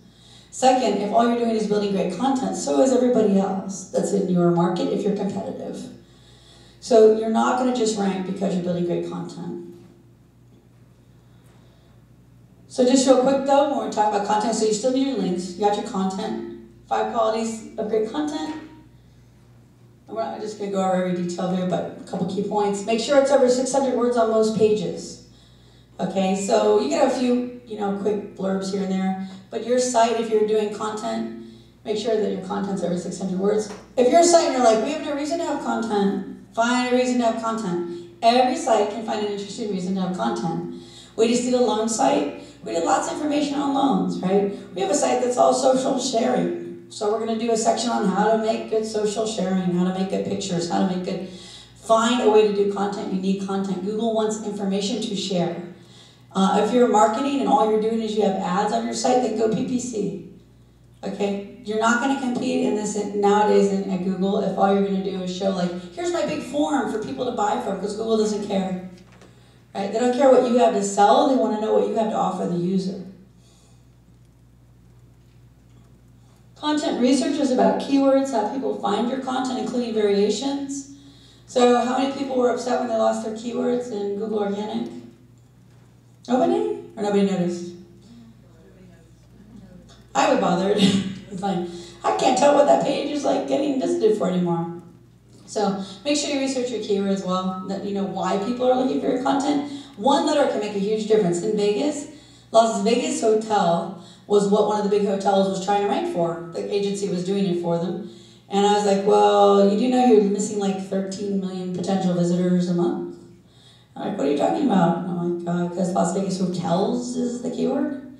Second, if all you're doing is building great content, so is everybody else that's in your market if you're competitive. So you're not going to just rank because you're building great content. So just real quick though, when we're talking about content, so you still need your links, you got your content, five qualities of great content. Not just going to go over every detail here, but a couple key points. Make sure it's over 600 words on most pages. Okay, so you get a few, you know, quick blurbs here and there. But your site, if you're doing content, make sure that your content's over 600 words. If your site and you're like, we have no reason to have content, find a reason to have content. Every site can find an interesting reason to have content. We just did a loan site. We did lots of information on loans, right? We have a site that's all social sharing. So we're going to do a section on how to make good social sharing, how to make good pictures, how to make good, find a way to do content, unique content. Google wants information to share. Uh, if you're marketing and all you're doing is you have ads on your site, then go PPC. Okay, you're not going to compete in this nowadays in, at Google if all you're going to do is show like, here's my big form for people to buy from, because Google doesn't care. Right? They don't care what you have to sell. They want to know what you have to offer the user. Content research is about keywords, how people find your content, including variations. So, how many people were upset when they lost their keywords in Google Organic? Nobody? Or nobody noticed? I was bothered. it's like, I can't tell what that page is like getting visited for anymore. So make sure you research your keywords well, that you know why people are looking for your content. One letter can make a huge difference. In Vegas, Las Vegas Hotel was what one of the big hotels was trying to rank for. The agency was doing it for them. And I was like, well, you do know you're missing like 13 million potential visitors a month? I'm like, what are you talking about? And I'm like, because uh, Las Vegas hotels is the keyword.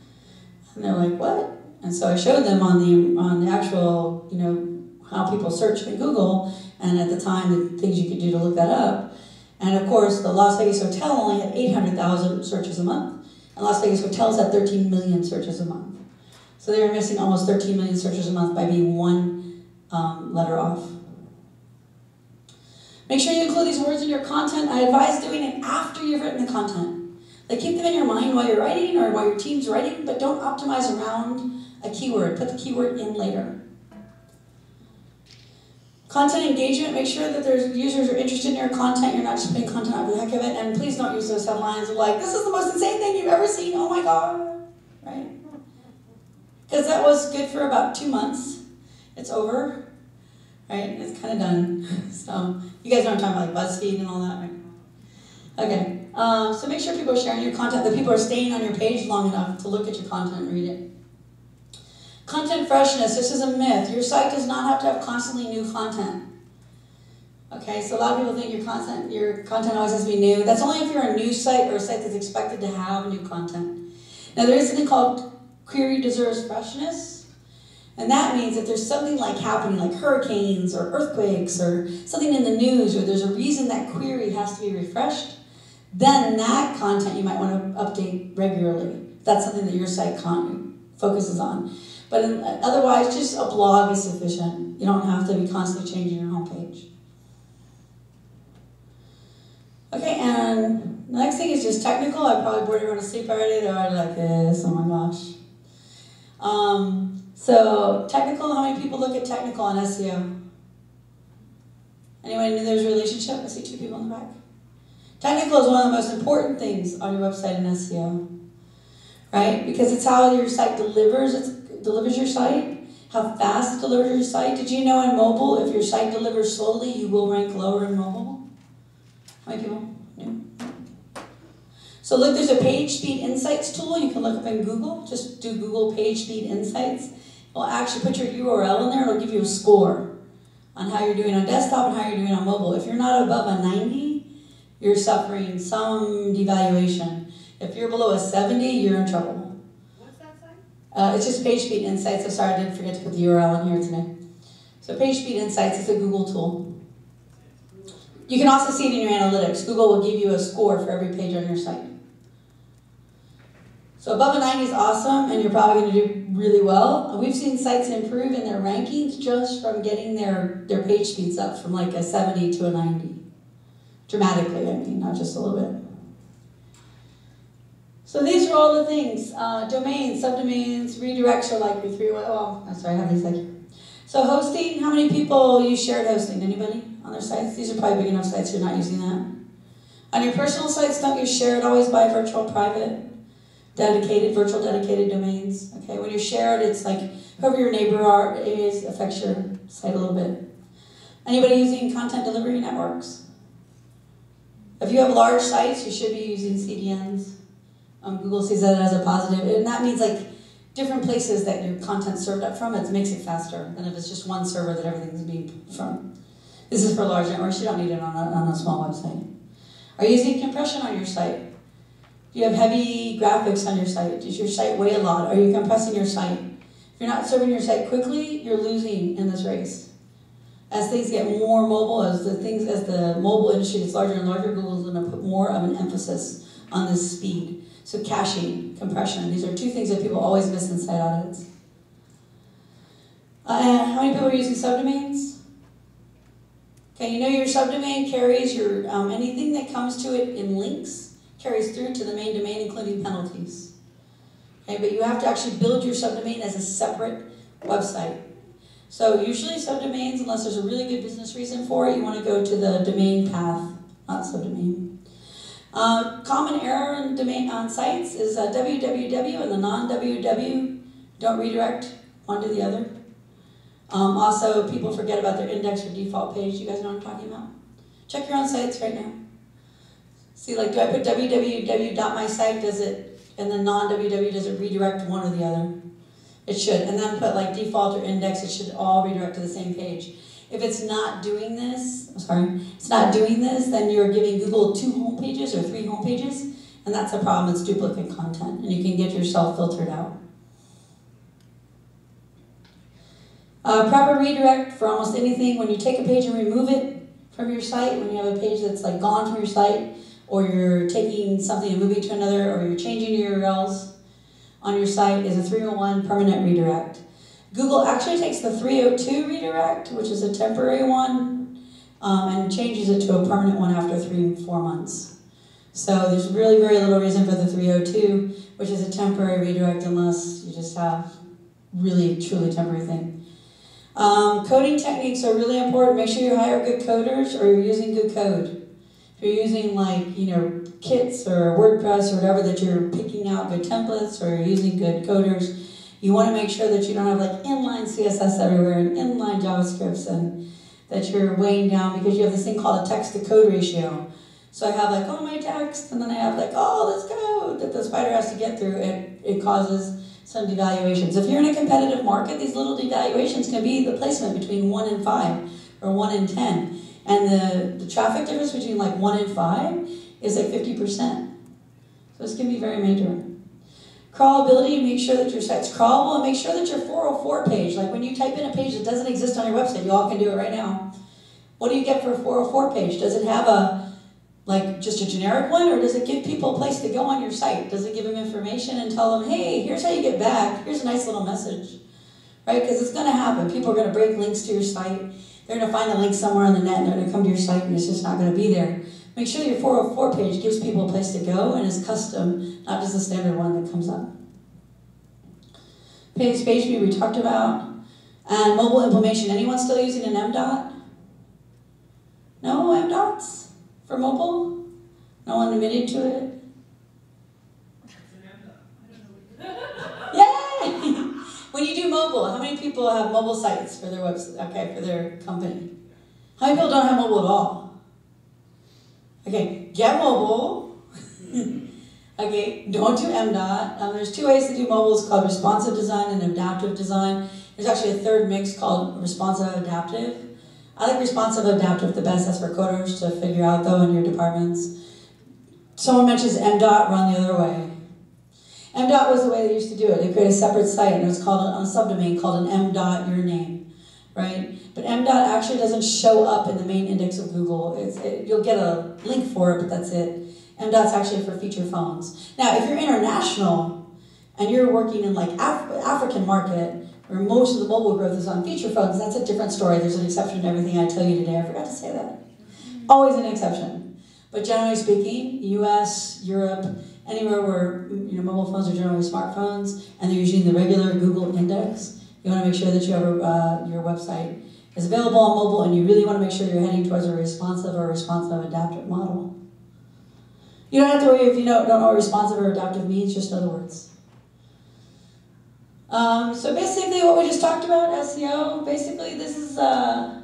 And they're like, what? And so I showed them on the on the actual, you know, how people search in Google, and at the time the things you could do to look that up. And of course, the Las Vegas hotel only had 800,000 searches a month, and Las Vegas hotels had 13 million searches a month. So they were missing almost 13 million searches a month by being one um, letter off. Make sure you include these words in your content. I advise doing it after you've written the content. Like keep them in your mind while you're writing or while your team's writing, but don't optimize around a keyword. Put the keyword in later. Content engagement, make sure that there's users are interested in your content. You're not just putting content out for the heck of it. And please don't use those headlines of like, this is the most insane thing you've ever seen. Oh my God. Right? Because that was good for about two months. It's over right? It's kind of done. so you guys know I'm talking about, like BuzzFeed and all that, right? Okay, um, so make sure people are sharing your content, that people are staying on your page long enough to look at your content and read it. Content freshness, this is a myth. Your site does not have to have constantly new content. Okay, so a lot of people think your content your content always has to be new. That's only if you're a new site or a site that's expected to have new content. Now there is something called query deserves freshness. And that means if there's something like happening, like hurricanes or earthquakes or something in the news, or there's a reason that query has to be refreshed, then that content you might want to update regularly. That's something that your site con- focuses on. But in, otherwise, just a blog is sufficient. You don't have to be constantly changing your homepage. Okay, and the next thing is just technical. I probably bored everyone to sleep already. They're already like this. Oh my gosh. Um, so technical. How many people look at technical on SEO? Anyone there's a relationship? I see two people in the back. Technical is one of the most important things on your website in SEO, right? Because it's how your site delivers. It delivers your site. How fast it delivers your site. Did you know in mobile, if your site delivers slowly, you will rank lower in mobile? How many people? knew? So look, there's a page speed insights tool you can look up in Google. Just do Google page speed insights. It'll actually put your URL in there. And it'll give you a score on how you're doing on desktop and how you're doing on mobile. If you're not above a 90, you're suffering some devaluation. If you're below a 70, you're in trouble. What's that site? Uh, it's just PageSpeed Insights. I'm sorry, I didn't forget to put the URL in here today. So PageSpeed Insights is a Google tool. You can also see it in your analytics. Google will give you a score for every page on your site. So above a 90 is awesome, and you're probably going to do really well. We've seen sites improve in their rankings just from getting their, their page speeds up from like a 70 to a 90. Dramatically, I mean, not just a little bit. So these are all the things. Uh, domains, subdomains, redirects are like your three, well, I'm sorry, I have these like So hosting, how many people use shared hosting? Anybody on their sites? These are probably big enough sites you're not using that. On your personal sites, don't use shared, always buy virtual private, dedicated, virtual dedicated domains. Okay, when you're shared, it's like whoever your neighbor are is affects your site a little bit. Anybody using content delivery networks? If you have large sites, you should be using CDNs. Um, Google sees that as a positive, and that means like different places that your content served up from. It makes it faster than if it's just one server that everything's being from. This is for large networks. You don't need it on a, on a small website. Are you using compression on your site? You have heavy graphics on your site? Does your site weigh a lot? Are you compressing your site? If you're not serving your site quickly, you're losing in this race. As things get more mobile, as the things as the mobile industry gets larger and larger, Google's going to put more of an emphasis on this speed. So caching, compression, these are two things that people always miss in site audits. Uh, how many people are using subdomains? Okay, you know your subdomain carries your um, anything that comes to it in links carries through to the main domain, including penalties. Okay, but you have to actually build your subdomain as a separate website. So usually subdomains, unless there's a really good business reason for it, you want to go to the domain path, not subdomain. Uh, common error in domain on sites is uh, www and the non-www don't redirect one to the other. Um, also, people forget about their index or default page. You guys know what I'm talking about? Check your own sites right now. See, like, do I put www.mysite? Does it, and the non-www, does it redirect one or the other? It should. And then put like default or index, it should all redirect to the same page. If it's not doing this, I'm sorry, it's not doing this, then you're giving Google two home pages or three home pages, and that's a problem. It's duplicate content, and you can get yourself filtered out. Uh, proper redirect for almost anything. When you take a page and remove it from your site, when you have a page that's like gone from your site, or you're taking something and moving to another, or you're changing your URLs on your site, is a 301 permanent redirect. Google actually takes the 302 redirect, which is a temporary one, um, and changes it to a permanent one after three, four months. So there's really very little reason for the 302, which is a temporary redirect unless you just have really truly temporary thing. Um, coding techniques are really important. Make sure you hire good coders or you're using good code. If you're using like, you know, kits or WordPress or whatever that you're picking out good templates or using good coders, you want to make sure that you don't have like inline CSS everywhere and inline JavaScripts and that you're weighing down because you have this thing called a text to code ratio. So I have like all my text and then I have like all this code that the spider has to get through. It, it causes some devaluations. If you're in a competitive market, these little devaluations can be the placement between 1 and 5 or 1 and 10. And the, the traffic difference between like one and five is like 50%. So this can be very major. Crawlability, make sure that your site's crawlable and make sure that your 404 page, like when you type in a page that doesn't exist on your website, you all can do it right now. What do you get for a 404 page? Does it have a, like just a generic one or does it give people a place to go on your site? Does it give them information and tell them, hey, here's how you get back, here's a nice little message, right? Because it's gonna happen. People are gonna break links to your site. They're gonna find the link somewhere on the net and they're gonna come to your site and it's just not gonna be there. Make sure your 404 page gives people a place to go and is custom, not just the standard one that comes up. Page page we talked about. And mobile implementation. Anyone still using an MDOT? No MDOTs for mobile? No one admitted to it? Yay! When you do mobile, how many people have mobile sites for their website? Okay, for their company. How many people don't have mobile at all? Okay, get mobile. okay, don't do MDOT. Um, there's two ways to do mobile. It's called responsive design and adaptive design. There's actually a third mix called responsive adaptive. I like responsive adaptive the best. That's for coders to figure out though in your departments. Someone mentions MDOT, run the other way. MDOT was the way they used to do it. They created a separate site and it was called on a subdomain called an MDOT your name, right? But MDOT actually doesn't show up in the main index of Google. It's, it, you'll get a link for it, but that's it. MDOT's actually for feature phones. Now, if you're international and you're working in like Af- African market, where most of the mobile growth is on feature phones, that's a different story. There's an exception to everything I tell you today. I forgot to say that. Always an exception. But generally speaking, US, Europe, anywhere where you know mobile phones are generally smartphones and they're using the regular Google index, you want to make sure that you have uh, your website is available on mobile and you really want to make sure you're heading towards a responsive or responsive adaptive model. You don't have to worry if you don't, don't know what responsive or adaptive means, just know the words. Um, so basically what we just talked about, SEO, basically this is uh,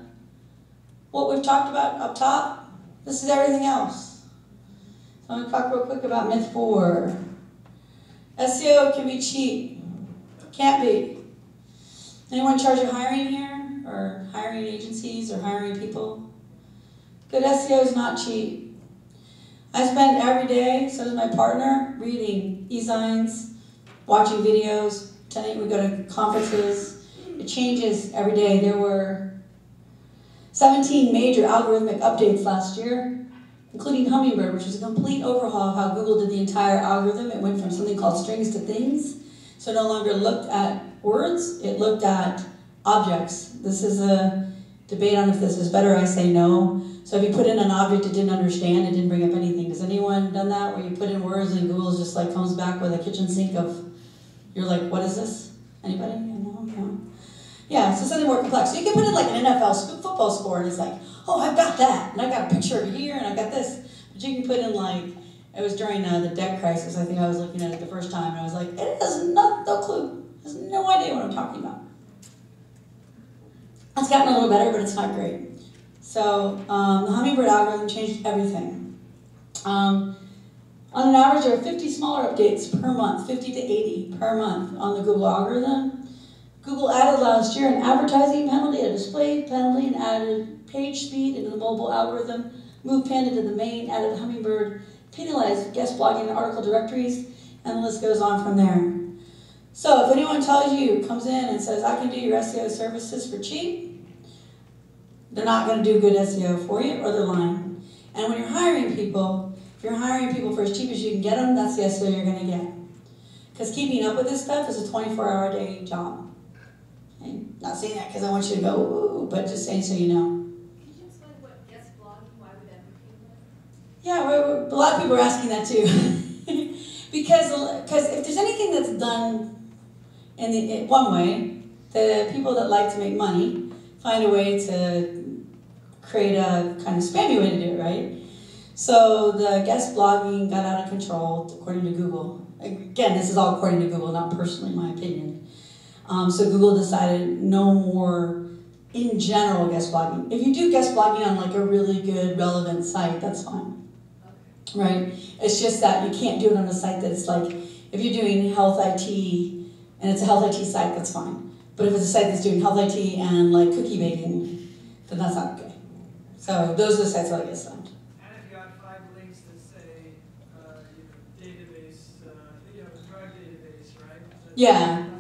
what we've talked about up top. This is everything else. I'm going to talk real quick about myth four. SEO can be cheap. Can't be. Anyone charge of hiring here? Or hiring agencies or hiring people? Good SEO is not cheap. I spend every day, so does my partner, reading eZines, watching videos, attending, we go to conferences. It changes every day. There were 17 major algorithmic updates last year, including Hummingbird, which was a complete overhaul of how Google did the entire algorithm. It went from something called strings to things. So it no longer looked at words, it looked at objects. This is a debate on if this is better. I say no. So if you put in an object it didn't understand, it didn't bring up anything. Has anyone done that where you put in words and Google just like comes back with a kitchen sink of you're like, what is this? Anybody? No. Yeah, so something more complex. So you can put in like an NFL football score, and it's like, oh, I've got that, and I got a picture over here, and I got this. But you can put in like, it was during uh, the debt crisis. I think I was looking at it the first time, and I was like, it has no, no clue. It has no idea what I'm talking about. It's gotten a little better, but it's not great. So um, the Hummingbird algorithm changed everything. Um, on an average, there are 50 smaller updates per month, 50 to 80 per month on the Google algorithm. Google added last year an advertising penalty, a display penalty, and added page speed into the mobile algorithm, moved Panda to the main, added Hummingbird, penalized guest blogging and article directories, and the list goes on from there. So if anyone tells you, comes in and says, I can do your SEO services for cheap, they're not going to do good SEO for you, or they're lying. And when you're hiring people, if you're hiring people for as cheap as you can get them, that's the SEO you're going to get. Because keeping up with this stuff is a 24 hour day job. Not saying that because I want you to go, ooh, but just saying so you know. Could you explain what guest blogging, why would that be? Yeah, well, a lot of people are asking that too. because because if there's anything that's done in the, one way, the people that like to make money find a way to create a kind of spammy way to do it, right? So the guest blogging got out of control, according to Google. Again, this is all according to Google, not personally my opinion. Um, so Google decided no more, in general, guest blogging. If you do guest blogging on like a really good, relevant site, that's fine, right? It's just that you can't do it on a site that's like, if you're doing health IT and it's a health IT site, that's fine. But if it's a site that's doing health IT and like cookie baking, then that's not okay. So those are the sites that get slammed. And if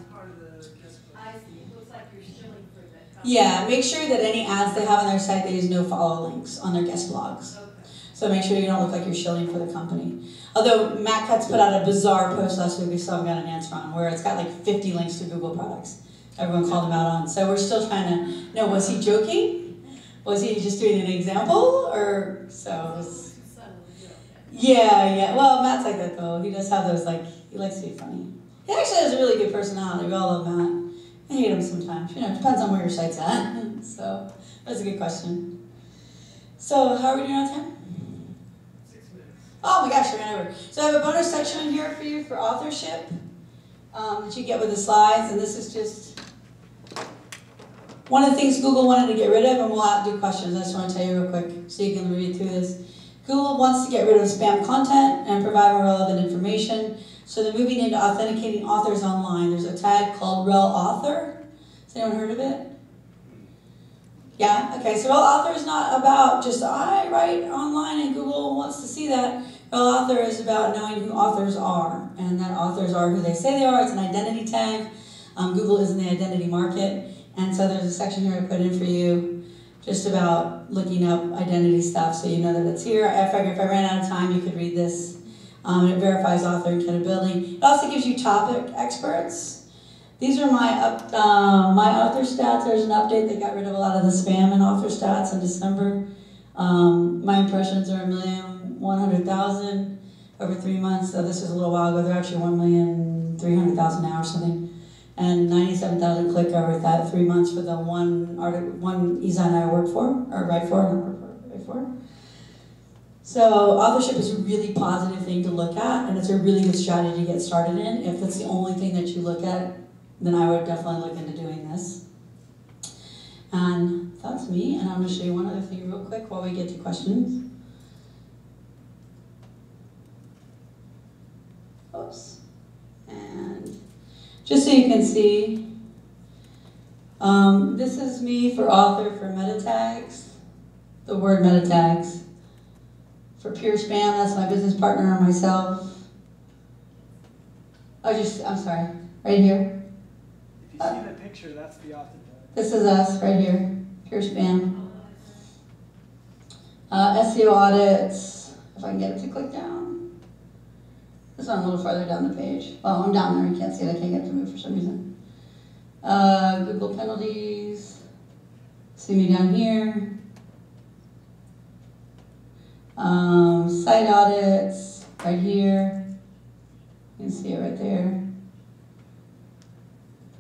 Yeah, make sure that any ads they have on their site, they use no follow links on their guest blogs. Okay. So make sure you don't look like you're shilling for the company. Although Matt Cutts put out a bizarre post last week we still haven't got an answer on, where it's got like 50 links to Google products. Everyone called him out on. So we're still trying to know was he joking? Was he just doing an example? Or so it's, Subtle, yeah, yeah, yeah. Well, Matt's like that though. He does have those like he likes to be funny. He actually has a really good personality. We all love Matt. I hate them sometimes. You know, it depends on where your site's at. so that's a good question. So how are we doing on time? Six minutes. Oh my gosh, I ran over. So I have a bonus section in here for you for authorship um, that you get with the slides, and this is just one of the things Google wanted to get rid of, and we'll have to do questions. I just want to tell you real quick so you can read through this. Google wants to get rid of spam content and provide more relevant information, so they're moving into authenticating authors online. There's a tag called Rel Author. Has anyone heard of it? Yeah, okay, so Rel Author is not about just I write online and Google wants to see that. Rel Author is about knowing who authors are, and that authors are who they say they are. It's an identity tag. Um, Google is in the identity market, and so there's a section here I put in for you just about looking up identity stuff so you know that it's here. I if I ran out of time, you could read this. Um, it verifies author credibility. It also gives you topic experts. These are my up, uh, my author stats. There's an update. They got rid of a lot of the spam in author stats in December. Um, my impressions are a million one hundred thousand over three months. So this was a little while ago. They're actually one million three hundred thousand now or something. And ninety-seven thousand click over that three months for the one article, one eZine I work for or write for, not work for, write for. So authorship is a really positive thing to look at, and it's a really good strategy to get started in. If that's the only thing that you look at, then I would definitely look into doing this. And that's me, and I'm to show you one other thing real quick while we get to questions. Oops. And just so you can see, um, this is me for author for meta tags, the word meta tags. For pure spam, that's my business partner and myself. Oh, just, I'm sorry, right here. If you see that picture, that's the author. This is us right here, pure spam. Uh, SEO audits, if I can get it to click down. This one a little farther down the page. Oh, I'm down there, you can't see it, I can't get it to move for some reason. Uh, Google penalties, see me down here. Um, site audits, right here. You can see it right there.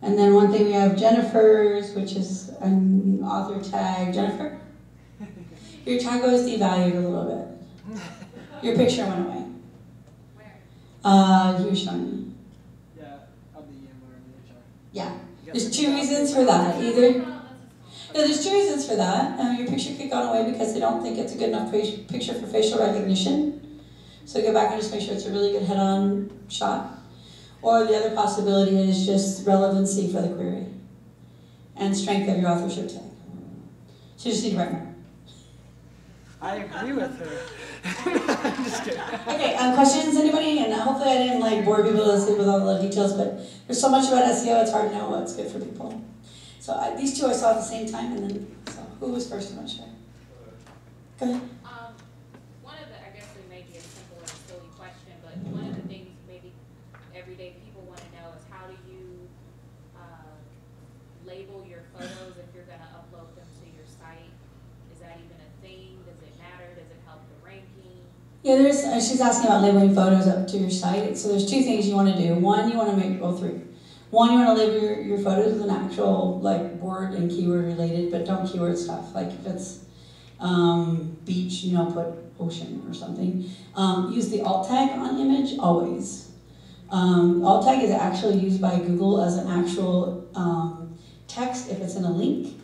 And then one thing we have Jennifer's, which is an author tag. Jennifer, your tag was devalued a little bit. Your picture went away. Where? Uh, you were showing me. Yeah, I'll be in more in the HR. Yeah. There's two reasons for that. Either Oh, no, there's two reasons for that. Um, your picture could go away because they don't think it's a good enough picture for facial recognition. So go back and just make sure it's a really good head-on shot. Or the other possibility is just relevancy for the query and strength of your authorship tag. So you just need to write more. I agree with her. I'm just kidding. Okay, um, questions, anybody? And hopefully I didn't like bore people to sleep with all the details, but there's so much about SEO, it's hard to know what's good for people. So I, these two I saw at the same time, and then, so who was first? I'm not sure. Go ahead. Um, one of the, I guess it may be a simple and silly question, but one of the things maybe everyday people wanna know is how do you, uh, label your photos if you're gonna upload them to your site? Is that even a thing? Does it matter? Does it help the ranking? Yeah, there's, uh, she's asking about labeling photos up to your site. So there's two things you want to do. One, you want to make, well, three. One, you want to label your, your photos with an actual, like, word and keyword related, but don't keyword stuff. Like, if it's um, beach, you know, put ocean or something. Um, use the alt tag on image always. Um, alt tag is actually used by Google as an actual um, text if it's in a link.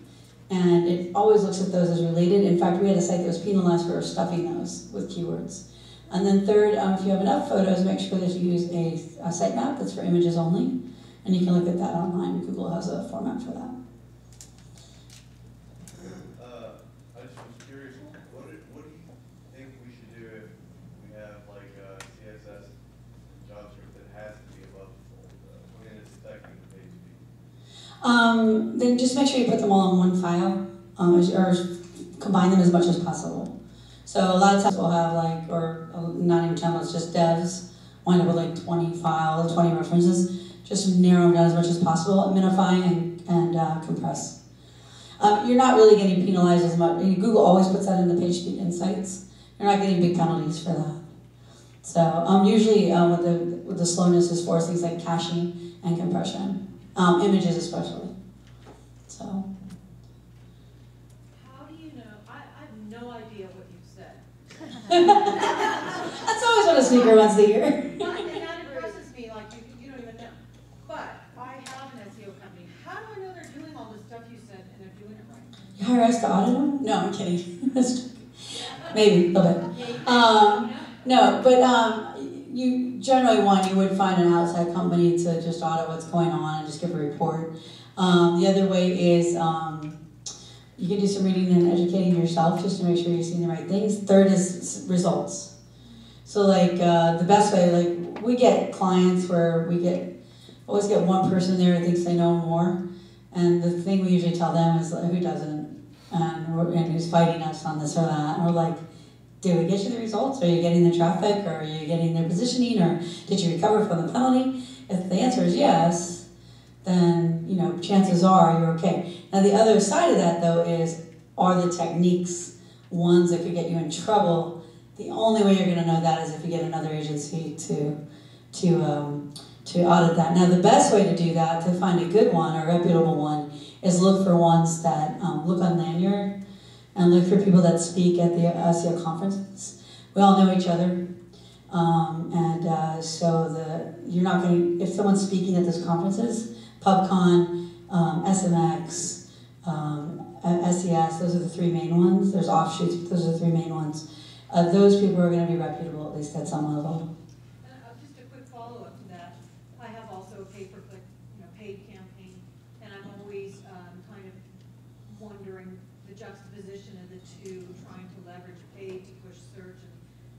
And it always looks at those as related. In fact, we had a site that was penalized for stuffing those with keywords. And then third, um, if you have enough photos, make sure that you use a, a sitemap that's for images only. And you can look at that online. Google has a format for that. Um, then just make sure you put them all in one file um, or, or, combine them as much as possible. So a lot of times we'll have like, or oh, not even templates, just devs wind up with like 20 files, 20 references. Just narrow them down as much as possible, minify and, and uh, compress. Um, you're not really getting penalized as much. Google always puts that in the page speed insights. You're not getting big penalties for that. So um, usually uh, with the with the slowness is for things like caching and compression, um, images especially. So How do you know, I, I have no idea what you've said. that's always what a speaker wants to hear. Well, And that impresses me, like, you, you don't even know. But I have an SEO company, how do I know they're doing all the stuff you said and they're doing it right? Hire us to audit them? No, I'm kidding. Maybe a little bit. Um, no, but um, you generally one you would find an outside company to just audit what's going on and just give a report. Um, the other way is um, you can do some reading and educating yourself just to make sure you're seeing the right things. Third is results. So like uh, the best way, like we get clients where we get always get one person there who thinks they know more, and the thing we usually tell them is like, who doesn't, and, and who's fighting us on this or that. And we're like, did we get you the results? Are you getting the traffic? Or are you getting their positioning? Or did you recover from the penalty? If the answer is yes, then you know chances are you're okay. Now the other side of that though is are the techniques ones that could get you in trouble? The only way you're going to know that is if you get another agency to to um, to audit that. Now the best way to do that to find a good one or reputable one is look for ones that um, look on Lanyrd and look for people that speak at the SEO conferences. We all know each other, um, and uh, so the you're not going to if someone's speaking at those conferences, PubCon, um, SMX, um, SES. Those are the three main ones. There's offshoots, but those are the three main ones. Uh, those people are going to be reputable at least at some level. And uh, just a quick follow-up to that, I have also a pay-per-click, you know, paid campaign, and I'm always, um, kind of wondering the juxtaposition of the two, trying to leverage paid to push search and,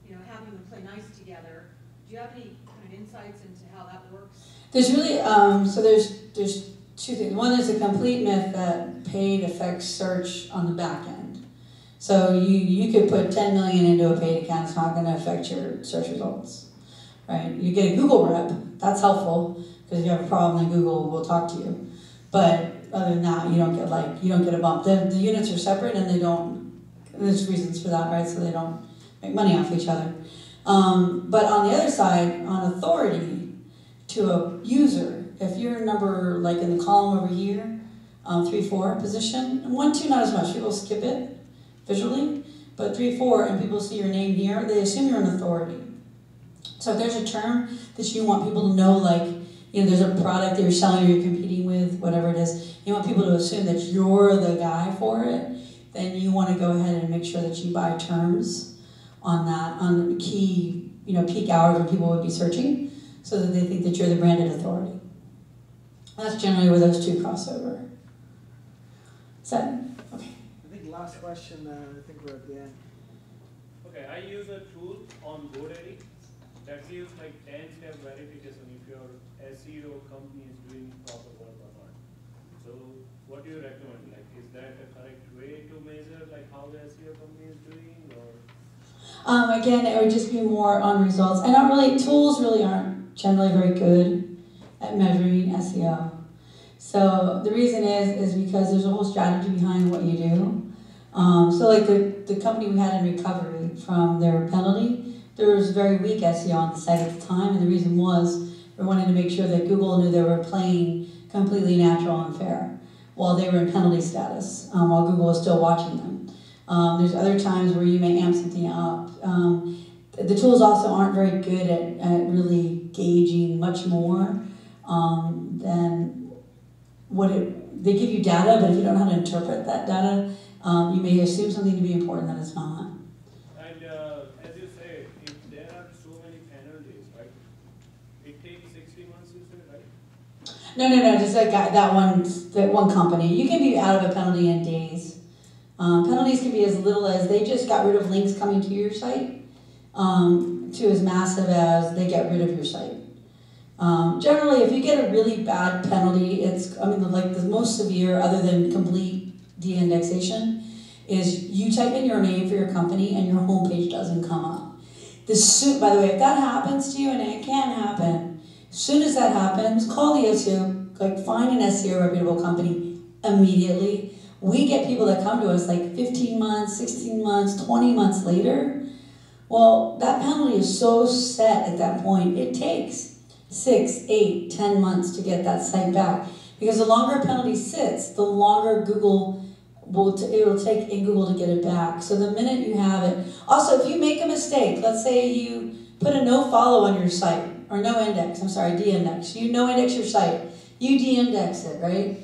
you know, having them play nice together. Do you have any kind of insights into how that works? There's really um, so there's there's two things. One is a complete myth that paid affects search on the back end. So you you could put 10 million into a paid account, it's not going to affect your search results, right? You get a Google rep, that's helpful because if you have a problem, then Google will talk to you. But other than that, you don't get like you don't get a bump. The, the units are separate and they don't. And there's reasons for that, right? So they don't make money off each other. Um, but on the other side, on authority, to a user, if you're a number like in the column over here, um, three, four position, one, two, not as much. People skip it visually, but three, four, and people see your name here, they assume you're an authority. So if there's a term that you want people to know, like you know, there's a product that you're selling or you're competing with, whatever it is, you want people to assume that you're the guy for it, then you want to go ahead and make sure that you buy terms on that on key, you know, peak hours when people would be searching so that they think that you're the branded authority. That's generally where those two cross over. Is that okay? I think last question, uh, I think we're at the end. Okay, I use a tool on GoDaddy that gives like ten step verification if your SEO company is doing proper work or not. So what do you recommend? Like, is that a correct way to measure like how the SEO company is doing or? Um, again, it would just be more on results. And not really tools really aren't generally very good at measuring SEO. So the reason is is because there's a whole strategy behind what you do. Um, so like the, the company we had in recovery from their penalty, there was very weak SEO on the site at the time, and the reason was we wanted to make sure that Google knew they were playing completely natural and fair while they were in penalty status, um, while Google was still watching them. Um, there's other times where you may amp something up. Um, the tools also aren't very good at, at really gauging much more um, than what it, they give you data, but if you don't know how to interpret that data, um, you may assume something to be important that it's not. And uh, as you say, if there are so many penalties, right? It takes sixty months, you said, right? No, no, no, just guy, that one, that one company. You can be out of a penalty in days. Um, penalties can be as little as they just got rid of links coming to your site, um, to as massive as they get rid of your site. Um, generally, if you get a really bad penalty, it's, I mean, like the most severe, other than complete de-indexation, is you type in your name for your company and your homepage doesn't come up. The soon, by the way, if that happens to you, and it can happen, as soon as that happens, call the SEO, like find an SEO reputable company immediately. We get people that come to us like 15 months, 16 months, 20 months later. Well, that penalty is so set at that point, it takes six, eight, ten months to get that site back. Because the longer a penalty sits, the longer Google will, it will take in Google to get it back. So the minute you have it, also if you make a mistake, let's say you put a no follow on your site, or no index, I'm sorry, de-index. You no index your site, you de-index it, right?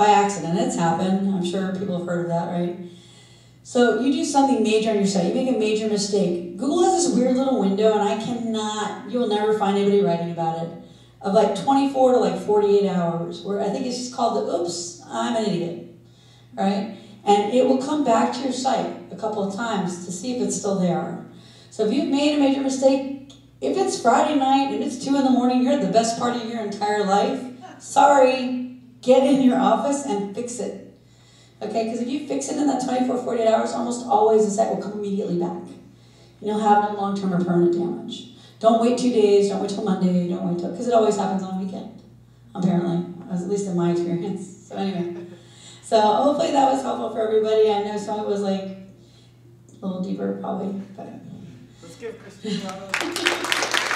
By accident, it's happened. I'm sure people have heard of that, right? So you do something major on your site, you make a major mistake. Google has this weird little window, and I cannot, you'll never find anybody writing about it, of like 24 to like 48 hours, where I think it's just called the oops, I'm an idiot, right? And it will come back to your site a couple of times to see if it's still there. So if you've made a major mistake, if it's Friday night and it's 2 in the morning, you're at the best part of your entire life, sorry, get in your office and fix it. Okay, because if you fix it in that 24, 48 hours, almost always the site will come immediately back. And you'll have no long term or permanent damage. Don't wait two days, don't wait till Monday, don't wait till, because it always happens on a weekend, apparently, at least in my experience. So, anyway, so hopefully that was helpful for everybody. I know some of it was like a little deeper, probably, but. Let's give Kristine